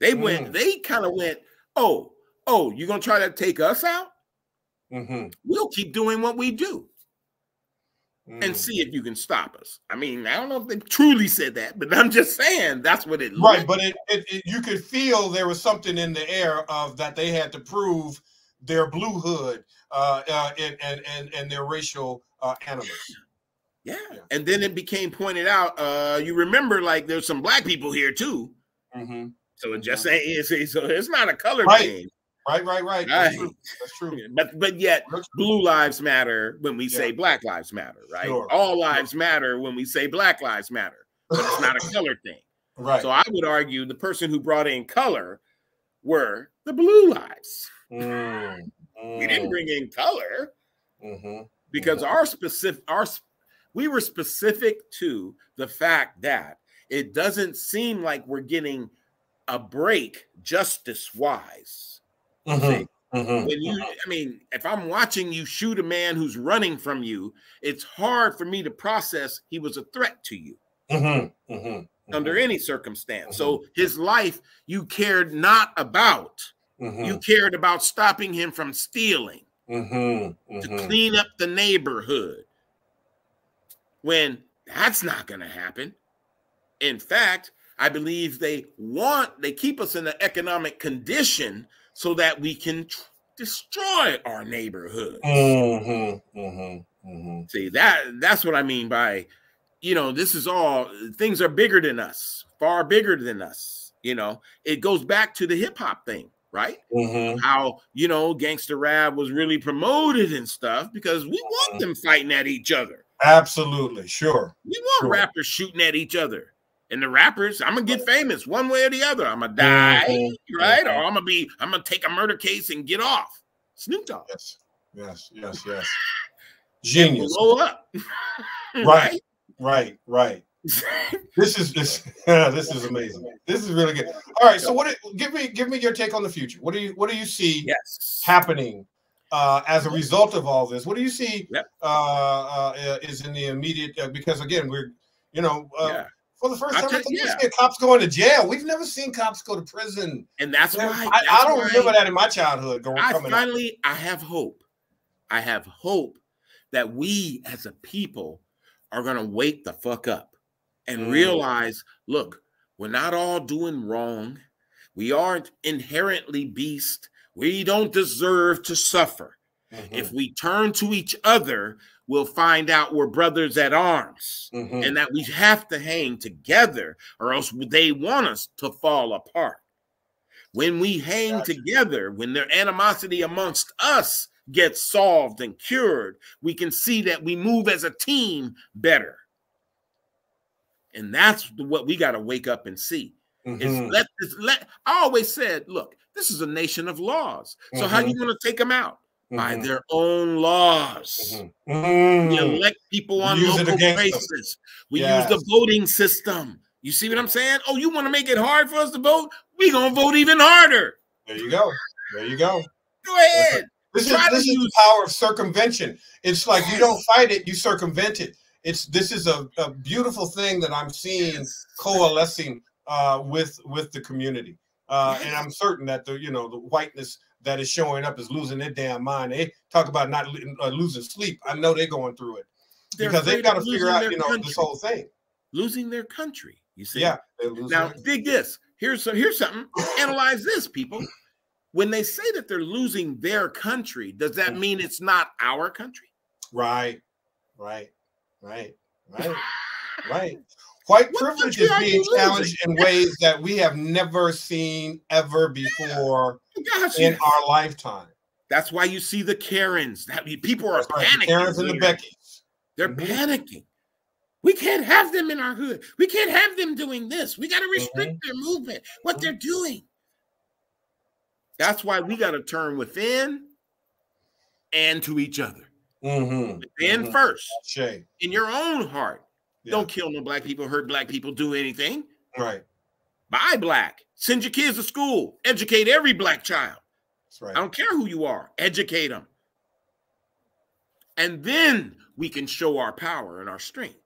They went. Mm. They kind of went. Oh, oh, you're gonna try to take us out? mhm, We'll keep doing what we do and mm. see if you can stop us. I mean, I don't know if they truly said that, but I'm just saying that's what it right, looked but it, it, it you could feel there was something in the air of that they had to prove their blue hood uh, uh, and, and and and their racial uh, animus. Yeah. Yeah. And then it became pointed out, uh, you remember like there's some black people here too. Mm-hmm. So it just ain't it's- so it's not a color Right. thing. Right, right, right. That's true. That's true. But but yet blue lives matter when we say black lives matter, right? Sure. All lives matter when we say black lives matter, but it's not a color thing. Right. So I would argue the person who brought in color were the blue lives. Mm, We didn't bring in color mm-hmm. because our specific our we were specific to the fact that it doesn't seem like we're getting a break justice wise. Mm-hmm. Mm-hmm. When you, I mean, if I'm watching you shoot a man who's running from you, it's hard for me to process he was a threat to you Mm-hmm. Mm-hmm. under any circumstance. So his life you cared not about. Mm-hmm. You cared about stopping him from stealing. Mm-hmm. to Mm-hmm. clean up the neighborhood when that's not going to happen. In fact, I believe they want, they keep us in an economic condition so that we can tr- destroy our neighborhood. Mm-hmm. Mm-hmm. Mm-hmm. See, that that's what I mean by, you know, this is all things are bigger than us, far bigger than us. You know, it goes back to the hip hop thing, right? Mm-hmm. how you know gangster rap was really promoted and stuff because we want them fighting at each other Absolutely, sure. We want Sure. rappers shooting at each other. And the rappers, I'm gonna get famous one way or the other. I'm gonna die, Mhm. right? Or Mhm. I'm gonna be, I'm gonna take a murder case and get off. Snoop Dogg. Yes, yes, yes, yes. Genius. Blow up. Right, right, right. This is this. this is amazing. This is really good. All right. So, what? Give me, give me your take on the future. What do you, what do you see yes. happening uh, as a result of all this? What do you see Yep. uh, uh, is in the immediate? Uh, because again, we're, you know, uh, yeah. for the first time, I tell- think yeah. we see cops going to jail. We've never seen cops go to prison. And that's I, why I that's don't why remember that in my childhood. Going I coming up. finally I have hope. I have hope that we as a people are gonna wake the fuck up and Mm. realize, look, we're not all doing wrong. We aren't inherently beast. We don't deserve to suffer. Mhm, If we turn to each other, we'll find out we're brothers at arms mhm. and that we have to hang together or else they want us to fall apart. When we hang Gotcha. together, when their animosity amongst us gets solved and cured, we can see that we move as a team better. And that's what we got to wake up and see. Is Mhm. let this let I always said, look, this is a nation of laws. So how you going to take them out? By Mhm. their own laws. Mhm. We Mhm. elect people on local basis. We use the voting system. You see what I'm saying? Oh, you want to make it hard for us to vote? We gonna vote even harder. There you go. There you go. Go ahead. This is this is the power of circumvention. It's like you don't fight it, you circumvent it. It's this is a, a beautiful thing that I'm seeing coalescing uh, with with the community. Uh, and I'm certain that the you know the whiteness that is showing up is losing their damn mind. They talk about not uh, losing sleep. I know they're going through it They're because they've got to figure out you know country. this whole thing. losing their country. You see? Yeah, Now dig this. Here's some. Here's something. Analyze this, people. When they say that they're losing their country, does that mean it's not our country? right, right, right, right, right. White What privilege is being challenged in ways that we have never seen ever before Gosh, in our lifetime. that's why you see the Karens. That people are panicking. the Karens and the. Beckys. They're Mhm. panicking. We can't have them in our hood. We can't have them doing this. We got to restrict Mm-hmm. their movement, what they're doing. That's why we got to turn within and to each other. Mm-hmm. Within Mhm. first, Shay. in your own heart. Yeah. Don't kill no black people, hurt black people, do anything. Right. Buy black. Send your kids to school. Educate every black child. That's right. I don't care who you are. Educate them. And then we can show our power and our strength.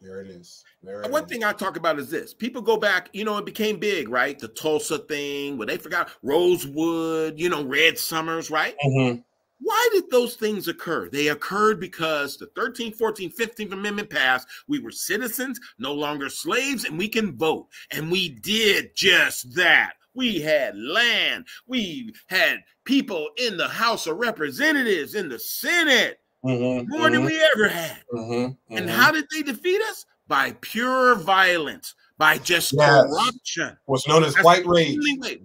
There it is. There it one is. thing I talk about is this: people go back, you know, it became big, right? The Tulsa thing, where they forgot Rosewood, you know, Red Summers, right? Mhm. Why did those things occur? They occurred because the 13th, 14th, 15th Amendment passed. We were citizens, no longer slaves, and we can vote. And we did just that. We had land. We had people in the House of Representatives, in the Senate, Mhm. more than we ever had. Mhm. And Mhm. how did they defeat us? By pure violence, by just Yes. corruption. what's known as That's white rage.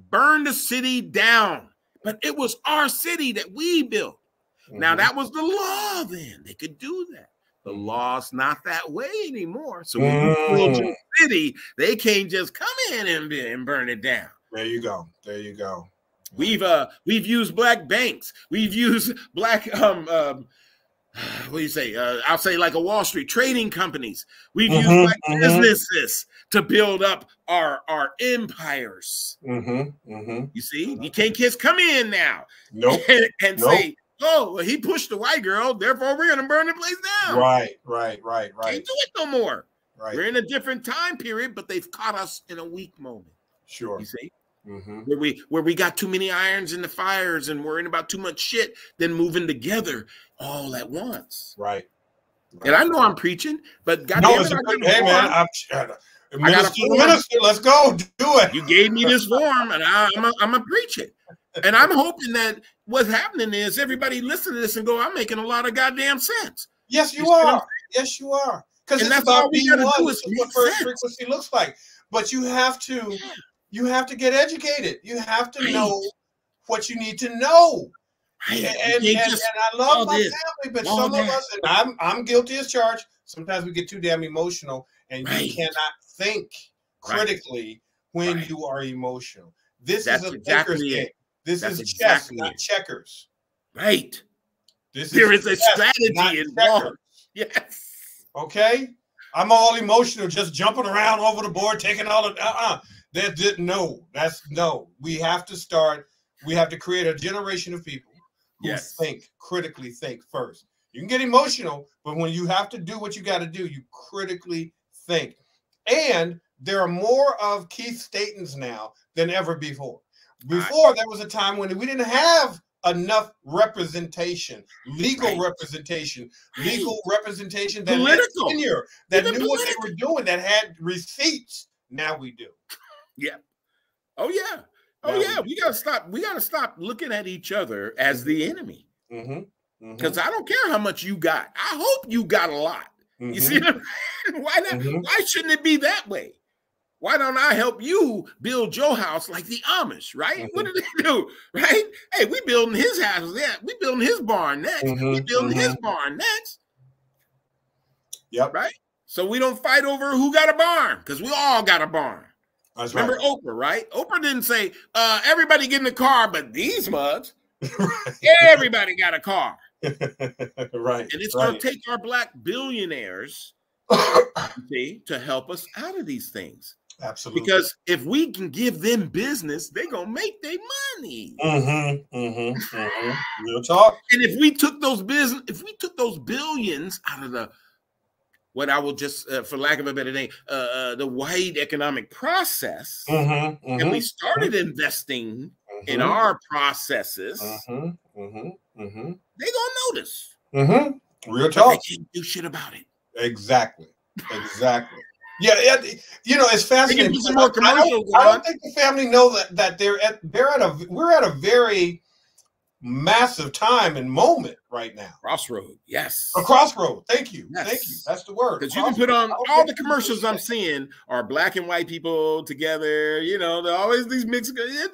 Burn the city down. But it was our city that we built. Now Mhm. that was the law then. They could do that. The law's not that way anymore. So when you build your Mm. city, they can't just come in and, and burn it down. There you go. There you go. We've uh we've used black banks. We've used black um um what do you say? Uh, I'll say like a Wall Street trading companies. We've used Mhm, black mhm. businesses to build up our our empires. Mm-hmm. Mm-hmm. You see, you can't just come in now Nope. and, and Nope. say, "Oh, well, he pushed the white girl, therefore we're gonna burn the place down." Right. Right. Right. Right. Can't do it no more. Right. We're in a different time period, but they've caught us in a weak moment. Sure. You see, Mm-hmm. where we where we got too many irons in the fires and worrying about too much shit, then moving together all at once. Right. And I know I'm preaching, but God No, it, I good, got a hey man. I'm, uh, minister, minister, let's go, do it. You gave me this form, and I, I'm a, I'm a preach it. And I'm hoping that what's happening is everybody listen to this and go, I'm making a lot of goddamn sense. Yes, you You see what I'm are. Yes, you are. Because that's all we gotta one. do is what first sense. frequency looks like. But you have to, Yeah. you have to get educated. You have to Right. know what you need to know. Right. And, and, and, I love my this, family, but some that. of us, and I'm I'm guilty as charged. Sometimes we get too damn emotional, and right. you cannot think critically right. when you are emotional. This That's is a exactly thinker's game. This That's is chess, exactly not it. checkers. Right. This there is, is a strategy involved. Yes. Okay. I'm all emotional, just jumping around over the board, taking all the uh-uh. That did no. That's no. We have to start. We have to create a generation of people yes. think critically. Think first. You can get emotional, but when you have to do what you got to do, you critically think. And there are more of Keith Statens now than ever before. Before there was a time when we didn't have enough representation, legal right. representation, legal representation that political. tenure, that knew political. what they were doing, that had receipts. Now we do. Yeah. Oh yeah. Oh yeah. We, gotta stop. We gotta stop looking at each other as the enemy. Because mm-hmm. mm-hmm. I don't care how much you got. I hope you got a lot. Mm-hmm. You see, mm-hmm. why not? Mm-hmm. Why shouldn't it be that way? Why don't I help you build your house like the Amish, right? Mm-hmm. What do they do, right? Hey, we building his house. Yeah, we building his barn next. Mm-hmm. We building mm-hmm. his barn next. Yep. Right. So we don't fight over who got a barn because we all got a barn. That's Remember right. Oprah, right? Oprah didn't say uh, everybody get in the car, but these mugs. right. Everybody got a car. right. And it's right. going to take our black billionaires see, to help us out of these things. Absolutely. Because if we can give them business, they're gonna make their money. Mm-hmm, mm-hmm, mm-hmm. Real talk. And if we took those business, if we took those billions out of the what I will just, uh, for lack of a better name, uh, uh, the white economic process, mm-hmm, and we mm-hmm, started mm-hmm. investing in our processes, they gonna notice. Real talk. they can't do shit about it. Exactly. Exactly. Yeah, yeah, you know, it's fascinating. I, I, don't, I don't think the family know that that they're at they're at a we're at a very massive time and moment right now. Crossroad, yes. A crossroad. Thank you. Yes. Thank you. That's the word. Because you can put on all the commercials I'm seeing are black and white people together. You know, they're always these mixed. You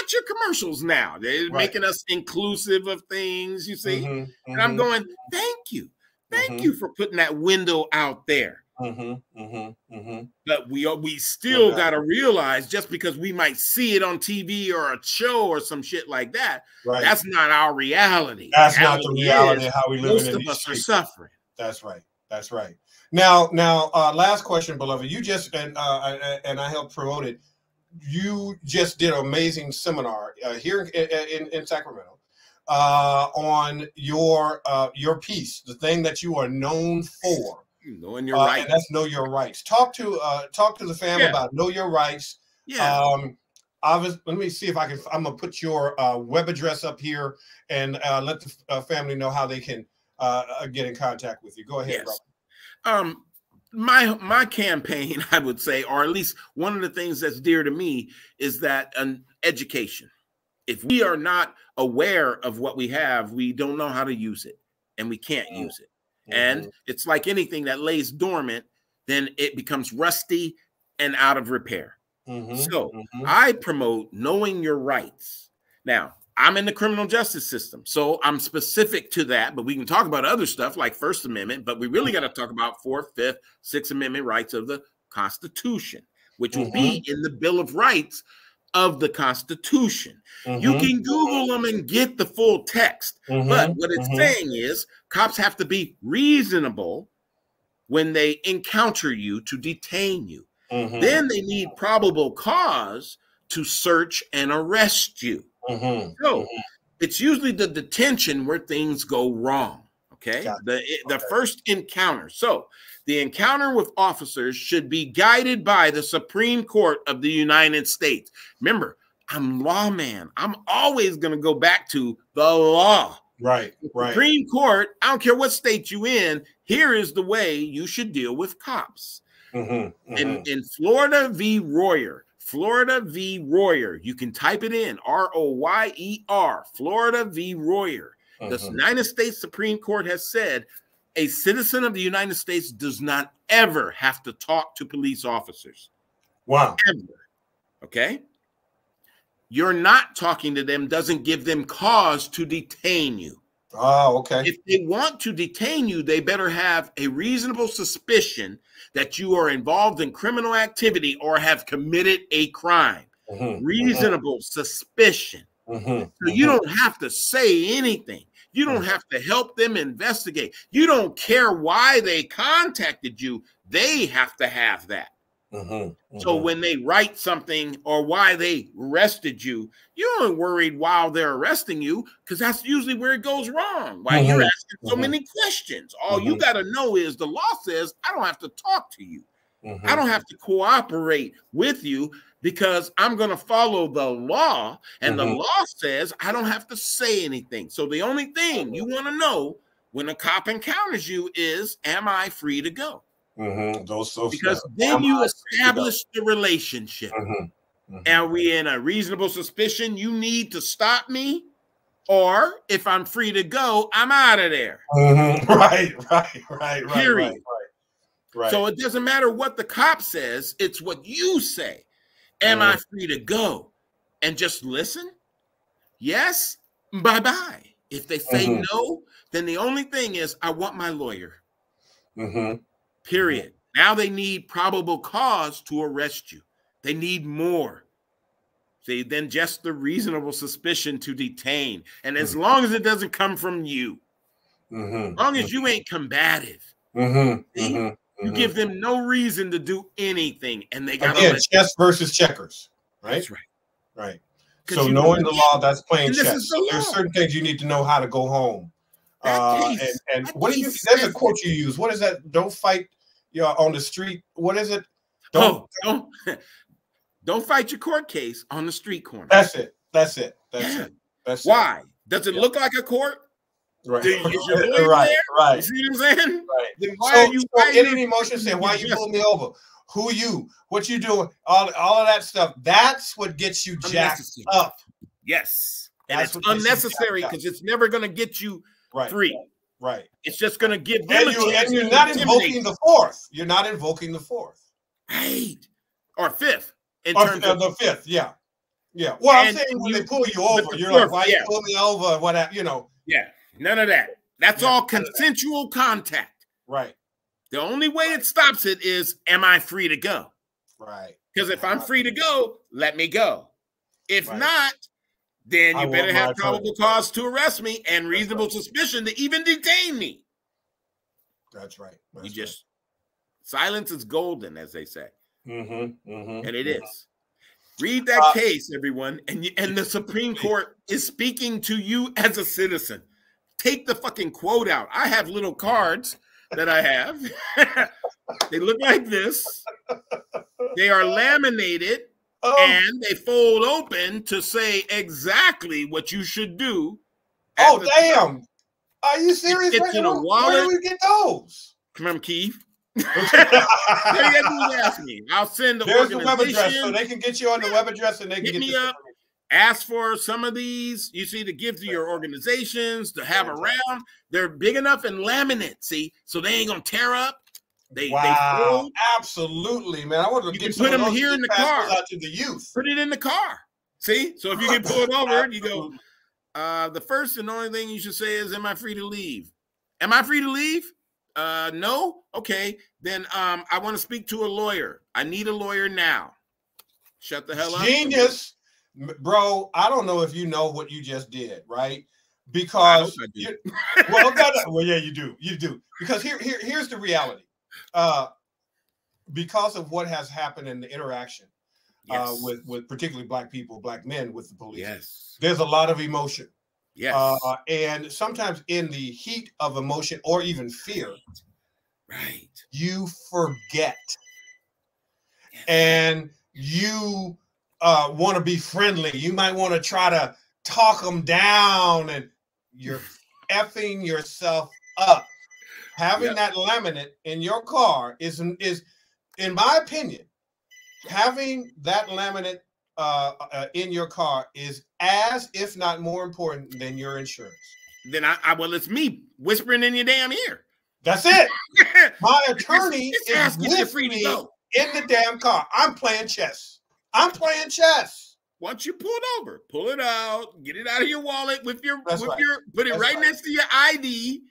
watch your commercials now. They're right. making us inclusive of things. You see, mm-hmm, and I'm mm-hmm. going. Thank you, thank mm-hmm. you for putting that window out there. Mm-hmm, mm-hmm, mm-hmm. But we we still yeah. got to realize just because we might see it on TV or a show or some shit like that, right. that's not our reality. That's not the reality how we live. Most of us streets. are suffering. That's right. That's right. Now, now, uh, last question, beloved. You just and uh, and I helped promote it. You just did an amazing seminar uh, here in, in, in Sacramento uh, on your uh, your piece, the thing that you are known for knowing your uh, rights. that's know your rights. Talk to uh, talk to the family yeah. about know your rights. Yeah. Um, was, let me see if I can. I'm gonna put your uh, web address up here and uh, let the uh, family know how they can uh, uh get in contact with you. Go ahead, yes. Um, my my campaign, I would say, or at least one of the things that's dear to me, is that an education. If we are not aware of what we have, we don't know how to use it, and we can't mm. use it. And mm-hmm. it's like anything that lays dormant, then it becomes rusty and out of repair. Mm-hmm. So mm-hmm. I promote knowing your rights. Now, I'm in the criminal justice system, so I'm specific to that, but we can talk about other stuff like First Amendment, but we really got to talk about Fourth, Fifth, Sixth Amendment rights of the Constitution, which will be mm-hmm. in the Bill of Rights of the Constitution. Mm-hmm. You can Google them and get the full text. Mm-hmm. But what it's mm-hmm. saying is cops have to be reasonable when they encounter you to detain you. Mm-hmm. Then they need probable cause to search and arrest you. Mm-hmm. So mm-hmm. it's usually the detention where things go wrong. Okay. The, the okay. first encounter. So the encounter with officers should be guided by the Supreme Court of the United States. Remember, I'm lawman. I'm always going to go back to the law. Right, right. Supreme Court, I don't care what state you in, here is the way you should deal with cops. Mm-hmm, mm-hmm. In, in Florida v. Royer, Florida v. Royer, you can type it in R O Y E R, Florida v. Royer. Mm-hmm. The United States Supreme Court has said a citizen of the United States does not ever have to talk to police officers. Wow. Ever. Okay. You're not talking to them doesn't give them cause to detain you. Oh, okay. If they want to detain you, they better have a reasonable suspicion that you are involved in criminal activity or have committed a crime. Mm-hmm. Reasonable mm-hmm. suspicion. Mm-hmm. So you don't have to say anything. You don't have to help them investigate. You don't care why they contacted you. They have to have that. Mm-hmm, mm-hmm. So when they write something or why they arrested you, you aren't worried while they're arresting you because that's usually where it goes wrong. Why mm-hmm, you're asking so mm-hmm. many questions. All you mm-hmm. got to know is the law says I don't have to talk to you. I mm-hmm. don't have to cooperate with you because I'm going to follow the law, and the law says I don't have to say anything. So the only thing you want to know when a cop encounters you is, am I free to go? Mm-hmm. Those so because then you establish the relationship. Mm-hmm. Mm-hmm. Are we in a reasonable suspicion? You need to stop me, or if I'm free to go, I'm out of there. Mm-hmm. Right, right, right, right. Period. Right, right, right. So it doesn't matter what the cop says; it's what you say. Am I mm-hmm. free to go? And just listen. Yes. Bye bye. If they say mm-hmm. no, then the only thing is I want my lawyer. Mm-hmm. Period. Now they need probable cause to arrest you. They need more. See, than just the reasonable suspicion to detain. And as mm-hmm. long as it doesn't come from you, mm-hmm. as long as you ain't combative, mm-hmm. see, mm-hmm. you give mm-hmm. them no reason to do anything. And they got Again, chess versus checkers, right? That's right. Right. So knowing the law, that's playing chess. The There's certain things you need to know how to go home. Uh, and, and what do you? There's a quote you use. What is that? Don't fight you know, on the street. What is it? Don't oh, don't don't fight your court case on the street corner. That's it. That's it. That's yeah. it. That's why. It. Does it yeah. look like a court? Right. right. Right. You see what I'm saying? Right. Then why so, are you so any emotion saying why you pull me over? Who you? What you doing? All, all of that stuff. That's what gets you jacked up. Yes. And That's it's unnecessary because it's never going to get you right. free. Right. It's just going to give them and, you, and you're not invoking the fourth. You're not invoking the fourth. Right. Or fifth. In or, terms uh, of the fifth. Yeah. Yeah. Well, I'm saying when you, they pull you over, you're fourth, like, why yeah. you pull me over? Whatever. You know. Yeah. None of that. That's yeah, all consensual contact. Right. The only way it stops it is, am I free to go? Right. Because if I'm free to go, let me go. If right. not, then you I better have probable cause to arrest me and reasonable right. suspicion to even detain me. That's right. That's you just right. silence is golden, as they say, mm-hmm, mm-hmm, and it mm-hmm. is. Read that uh, case, everyone, and you, and the Supreme Court is speaking to you as a citizen. Take the fucking quote out. I have little cards that I have. they look like this. They are laminated Oh. And they fold open to say exactly what you should do. Oh, damn. Time. Are you serious? It's in a wallet. Where do we get those? Come on, Keith. ask me. I'll send the There's the web address, so they can get you on the web address and they can Hit get me up. Ask for some of these. You see, to give to your organizations to have around. They're big enough and laminate. See, so they ain't gonna tear up. They, wow, they absolutely, man. I want to you can put them here in the car out to the youth. Put it in the car. See, so if you get pulled over, you go. Uh, the first and only thing you should say is, "Am I free to leave?" Am I free to leave? Uh, no. Okay, then um, I want to speak to a lawyer. I need a lawyer now. Shut the hell up. Genius, bro. I don't know if you know what you just did, right? Because I I well, well, yeah, you do, you do. Because here, here, here's the reality uh, because of what has happened in the interaction uh, yes. uh, with with particularly black people, black men with the police. Yes, there's a lot of emotion. Yes, uh, and sometimes in the heat of emotion or even fear, right, you forget, and you uh, want to be friendly. You might want to try to talk them down, and you're effing yourself up having yep. that laminate in your car is is in my opinion having that laminate uh, uh, in your car is as if not more important than your insurance. Then I, I well it's me whispering in your damn ear. That's it. My attorney it's, it's is with me in the damn car. I'm playing chess. I'm playing chess once you pull it over, pull it out, get it out of your wallet with your That's with right. your put it That's right, right. next to your ID.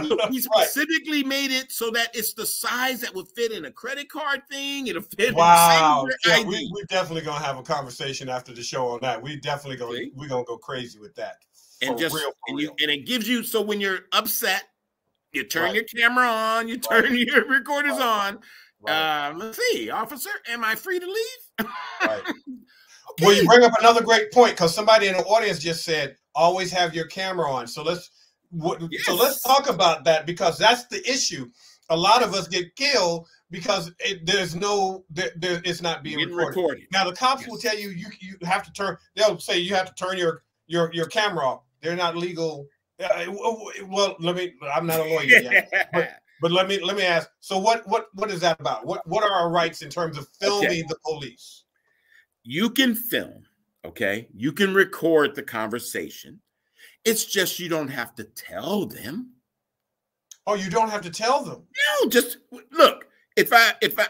we right. specifically made it so that it's the size that would fit in a credit card thing. It'll fit Wow. in the Yeah, same with we, your ID. we're definitely gonna have a conversation after the show on that. We definitely gonna See? we're gonna go crazy with that. and For just real, for and you and it gives you so when you're upset, you turn Right. your camera on, you turn your recorders Right. on. Right, Uh, let's see, officer, am I free to leave? right. Okay. Well, you bring up another great point because somebody in the audience just said, "Always have your camera on." So let's what, so let's talk about that because that's the issue. A lot of us get killed because it, there's no there, there, it's not being recorded. recorded. Now the cops will tell you you you have to turn. They'll say you have to turn your your your camera off. They're not legal. Uh, well, let me. I'm not a lawyer yet. But let me let me ask. So what what what is that about? What what are our rights in terms of filming the police? you can film, okay? You can record the conversation. It's just you don't have to tell them. Oh, you don't have to tell them No, just look. If I if I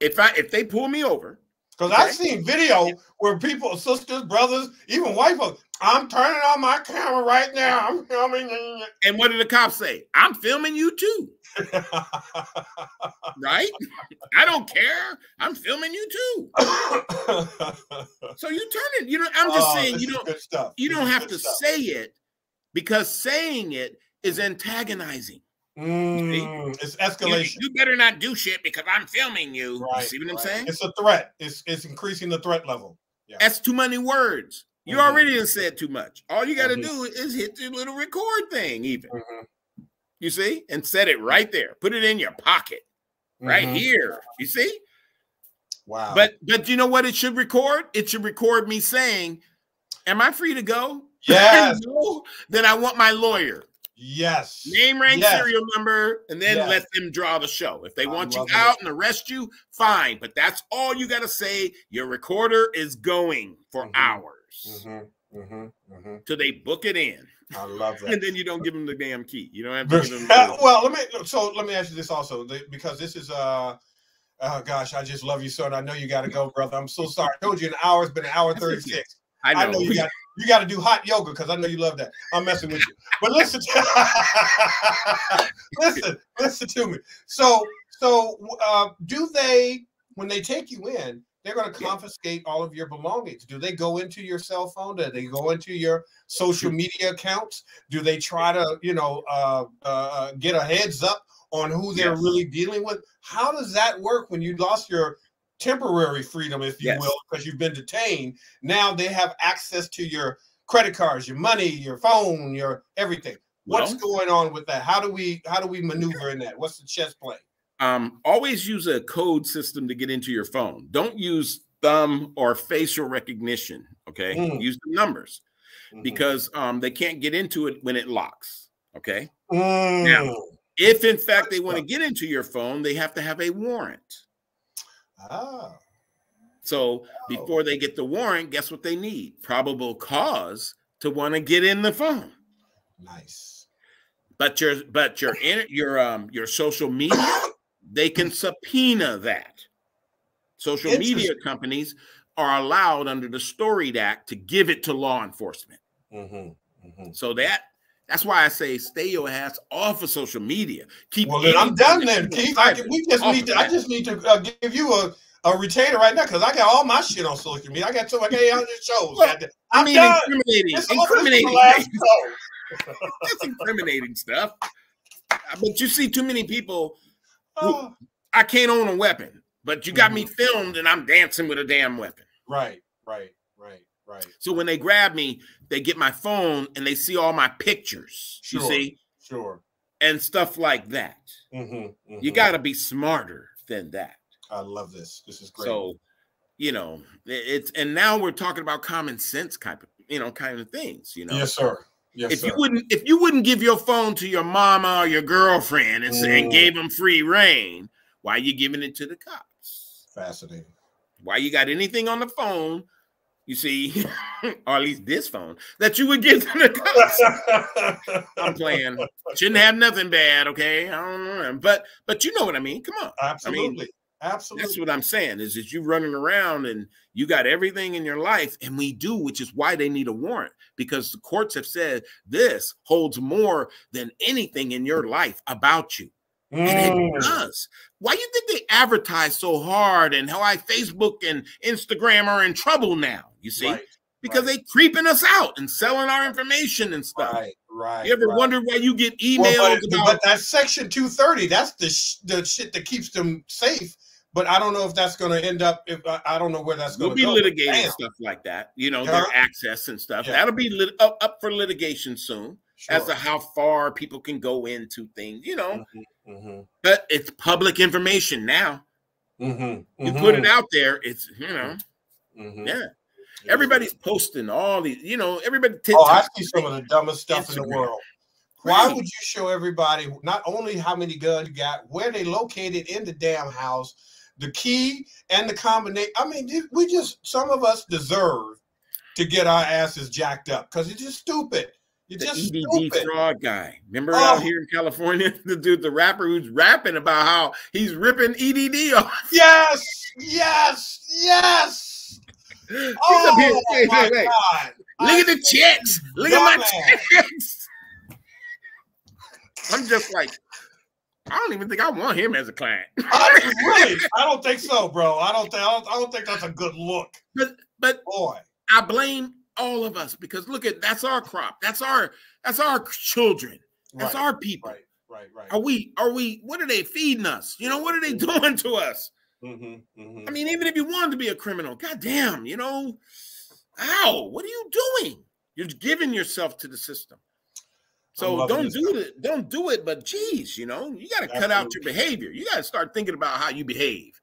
if I if they pull me over, because Okay. I've seen video where people, sisters, brothers, even white folks. I'm turning on my camera right now. I'm filming. and what did the cops say? I'm filming you too, right? I don't care. I'm filming you too. So you turn it. You know, I'm just Oh, saying you don't you This don't have to stuff. say it because saying it is antagonizing. Mm, it's You, escalation. you better not do shit because I'm filming you. Right, you see what I'm saying? It's a threat. It's it's increasing the threat level. That's too many words. You Mhm. already done said too much. All you got to Mhm. do is hit the little record thing, even. Mhm, You see, and set it right there. Put it in your pocket, right mhm. here. You see. Wow. But but you know what? It should record. It should record me saying, "Am I free to go?" Yes. no. Then I want my lawyer yes. name, rank, Yes. serial number, and then Yes. let them draw the show. If they want you out and arrest you, fine. But that's all you got to say. Your recorder is going for Mhm. hours Mhm, mhm, mhm. till they book it in, I love that. and then you don't give them the damn key. You don't have to give them. The, well, let me. So let me ask you this also, because this is uh. Oh gosh, I just love you so, and I know you got to go, brother. I'm so sorry. I told you an hour. It's been an hour thirty six. I know. I know you got you got to do hot yoga because I know you love that. I'm messing with you, but listen, listen, listen to me. So, so uh, do they when they take you in? They're going to confiscate all of your belongings. Do they go into your cell phone? Do they go into your social media accounts? Do they try to, you know, uh, uh, get a heads up on who they're Yes. really dealing with? How does that work when you lost your temporary freedom, if you Yes. will, because you've been detained? Now they have access to your credit cards, your money, your phone, your everything. What's Well, going on with that? How do we how do we maneuver in that? What's the chess play? um, always use a code system to get into your phone. Don't use thumb or facial recognition. Okay, Mm. use the numbers Mhm. because um, they can't get into it when it locks. Okay. Mm. If in fact they want to get into your phone, they have to have a warrant. Ah, So before they get the warrant, guess what they need? Probable cause to want to get in the phone. nice. But your but your your um your social media, they can subpoena that. Social media companies are allowed under the Stored Act to give it to law enforcement. Mhm, mhm. So that that's why I say stay your ass off of social media. Keep Well, then I'm done then, Keith. I can, we just need to. I just need to uh, give you a, a retainer right now because I got all my shit on social media. I got two, I got 800 shows. Well, goddamn. I I'm mean, done. incriminating, This this is the incriminating. That's incriminating stuff. Uh, But you see too many people. Oh, I can't own a weapon, but you got me Mm-hmm. filmed and I'm dancing with a damn weapon. right, right, right, right. So when they grab me, they get my phone and they see all my pictures. You see, Sure. and stuff like that. Mm-hmm, You got to be smarter than that. I love this. This is great. So, you know, it's and now we're talking about common sense kind of, you know, kind of things. You know, yes, sir. Yes, if sir. you wouldn't if you wouldn't give your phone to your mama or your girlfriend and, say, and Mm. gave them free reign, why are you giving it to the cops? Fascinating. Why you got anything on the phone? You see, or at least this phone that you would give to the cops. I'm playing. Shouldn't have nothing bad, okay? I don't know, but but you know what I mean. Come on. Absolutely. Absolutely. That's what I'm saying is that you running around and you got everything in your life, and we do, which is why they need a warrant because the courts have said this holds more than anything in your life about you. Mm. And it mm. does. Why do you think they advertise so hard and how I Facebook and Instagram are in trouble now? You see, right, because right. they creeping us out and selling our information and stuff. Right, right. You ever right. wonder why you get emails well, but, about? But that Section Two Thirty, that's the sh the shit that keeps them safe but I don't know if that's going to end up. If I, don't know where that's going to be go. litigating stuff like that. You know, their access and stuff. Yeah. That'll be up, up for litigation soon sure. as to how far people can go into things. You know, mm-hmm, mm-hmm. but it's public information now. Mm-hmm, you put it mm-hmm. out there. It's you know, mm-hmm. yeah. Everybody's posting all these. You know, everybody. TikTok, oh, I see some of the dumbest stuff Instagram. in the world. Why would you show everybody not only how many guns you got, where they located in the damn house, the key and the combination. I mean, we just some of us deserve to get our asses jacked up because it's just stupid. You're the just EDD stupid. fraud guy. Remember oh. out here in California, the dude, the rapper who's rapping about how he's ripping EDD off. Yes, yes, yes. He's oh, up here. Oh wait, wait, wait. Look I at the checks. Look at my checks. I'm just like, I don't even think I want him as a client. I, really, I don't think so, bro. I don't think I don't, I don't think that's a good look. But but boy, I blame all of us because look at that's our crop. That's our that's our children. That's right, our people. Right, right, right. Are we are we what are they feeding us? You know, what are they mm-hmm. doing to us? Mm-hmm, mm-hmm. I mean, even if you wanted to be a criminal, goddamn, you know, ow, what are you doing? You're giving yourself to the system. So don't do it. Don't do it. But geez, you know, you got to cut out your behavior. You got to start thinking about how you behave.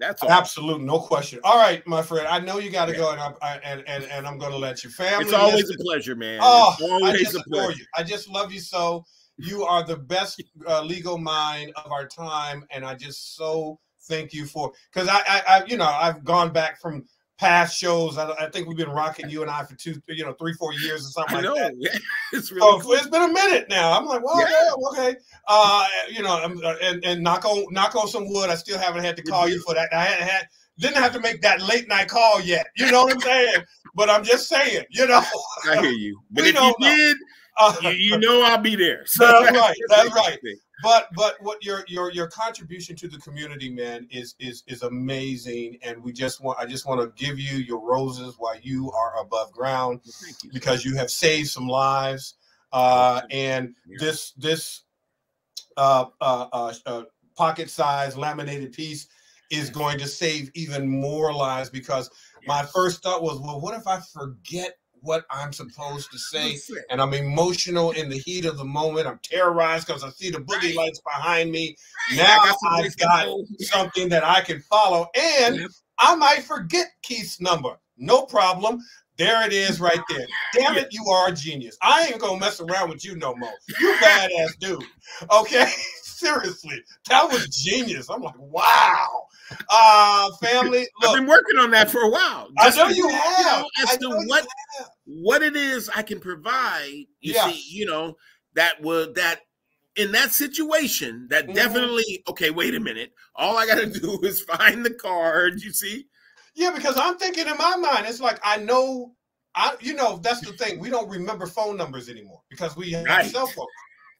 That's all. absolute, no question. All right, my friend. I know you got to yeah. go, and, I, and and and I'm going to let you. Family, it's always listen. a pleasure, man. Oh, I just adore you. I just love you so. You are the best uh, legal mind of our time, and I just so thank you for because I, I, I, you know, I've gone back from past shows. I, I, think we've been rocking you and I for two, you know, three, four years or something I know. like that. Yeah. It's really so cool. it's been a minute now. I'm like, well, yeah. yeah okay. Uh, you know, uh, and and knock on knock on some wood. I still haven't had to call you for that. I hadn't had didn't have to make that late night call yet. You know what I'm saying? but I'm just saying, you know. I hear you. But if you know. did, uh, you, you, know I'll be there. So that's right. That's right but but what your your your contribution to the community, man, is is is amazing, and we just want I just want to give you your roses while you are above ground, you. because you have saved some lives, uh, and this this uh, uh, uh, uh pocket size laminated piece is going to save even more lives because yes. my first thought was, well, what if I forget what I'm supposed to say. And I'm emotional in the heat of the moment. I'm terrorized because I see the boogie right. lights behind me. Right. Now I've got something that I can follow. And yep. I might forget Keith's number. No problem. There it is right there. Damn it, you are a genius. I ain't gonna mess around with you no more. You badass dude. Okay? Seriously. That was genius. I'm like, wow. Uh, family. Look, I've been working on that for a while. I know you have. You know, as to what what it is I can provide. You yeah. see, you know that would that in that situation that mm-hmm. definitely okay. Wait a minute. All I got to do is find the card. You see. Yeah, because I'm thinking in my mind, it's like I know. I, you know, that's the thing. We don't remember phone numbers anymore because we have right. cell phones.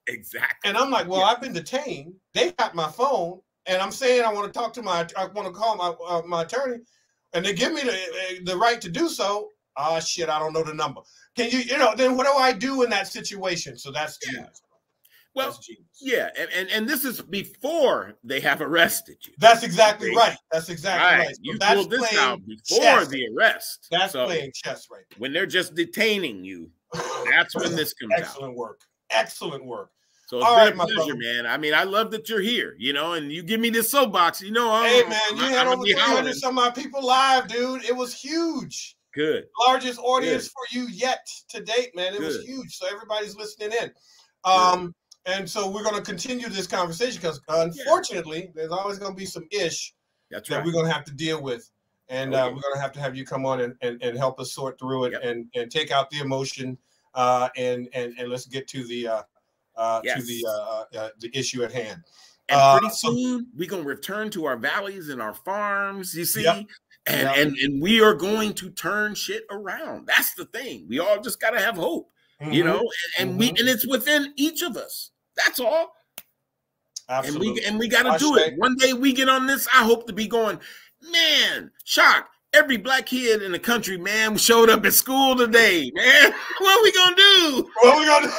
Exactly. And I'm like, well, yeah. I've been detained. They got my phone and I'm saying I want to talk to my, I want to call my uh, my attorney, and they give me the eh, the right to do so. Ah, oh, shit, I don't know the number. Can you, you know, then what do I do in that situation? So that's yeah. genius. Well, that's yeah, and, and and this is before they have arrested you. That's exactly right. That's exactly right. right. So you pulled this out before chess. the arrest. That's so playing chess right. There. When they're just detaining you, that's when this comes Excellent out. Excellent work. Excellent work. So it's All been right, a pleasure, man. I mean, I love that you're here, you know, and you give me this soapbox. You know, I'm, hey man, you had over 300 some odd people live, dude. It was huge. Good. Largest audience Good. for you yet to date, man. It Good. was huge. So everybody's listening in. Um, Good. and so we're going to continue this conversation because unfortunately, yeah. there's always going to be some ish That's that right. we're going to have to deal with. And okay. uh, we're going to have to have you come on and, and, and help us sort through it yep. and, and take out the emotion uh, and, and, and let's get to the uh, uh, yes. to the uh, uh, uh, the issue at hand. And uh, pretty soon we're gonna return to our valleys and our farms, you see. Yep. And, yep. and and we are going to turn shit around. That's the thing. We all just gotta have hope, mm-hmm. you know, and, and mm-hmm. we and it's within each of us. That's all. Absolutely. And we and we gotta do it. One day we get on this. I hope to be going, man, shock every black kid in the country, man, showed up at school today, man. What are we gonna do? What are we gonna do?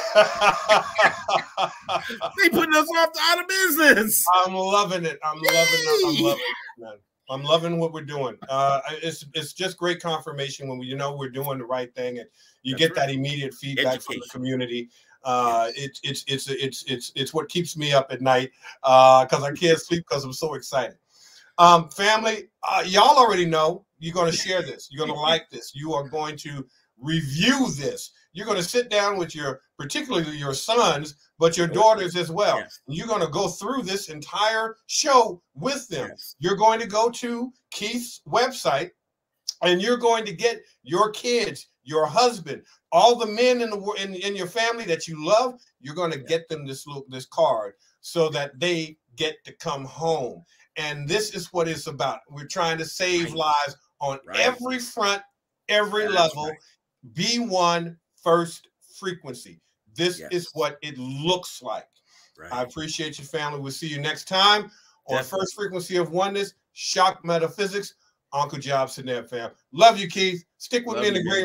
they putting us off out of business. I'm loving it. I'm Yay. loving it. I'm loving it, man. I'm loving what we're doing. Uh, it's it's just great confirmation when we you know we're doing the right thing and you That's get right. that immediate feedback Education. from the community. Uh, it's it's it's it's it's it's what keeps me up at night because uh, I can't sleep because I'm so excited. Um, family, uh, y'all already know you're going to share this. You're going to like this. You are going to review this. You're going to sit down with your, particularly your sons, but your daughters as well. Yes. You're going to go through this entire show with them. Yes. You're going to go to Keith's website and you're going to get your kids, your husband, all the men in the in, in your family that you love. You're going to get them this this card so that they get to come home. And this is what it's about. We're trying to save lives on right. every front, every level. Right. B1 first frequency. This yes. is what it looks like. Right. I appreciate you, family. We'll see you next time on Definitely. First Frequency of Oneness, Shock Metaphysics. Uncle Job Sineb, fam. Love you, Keith. Stick with Love me in the green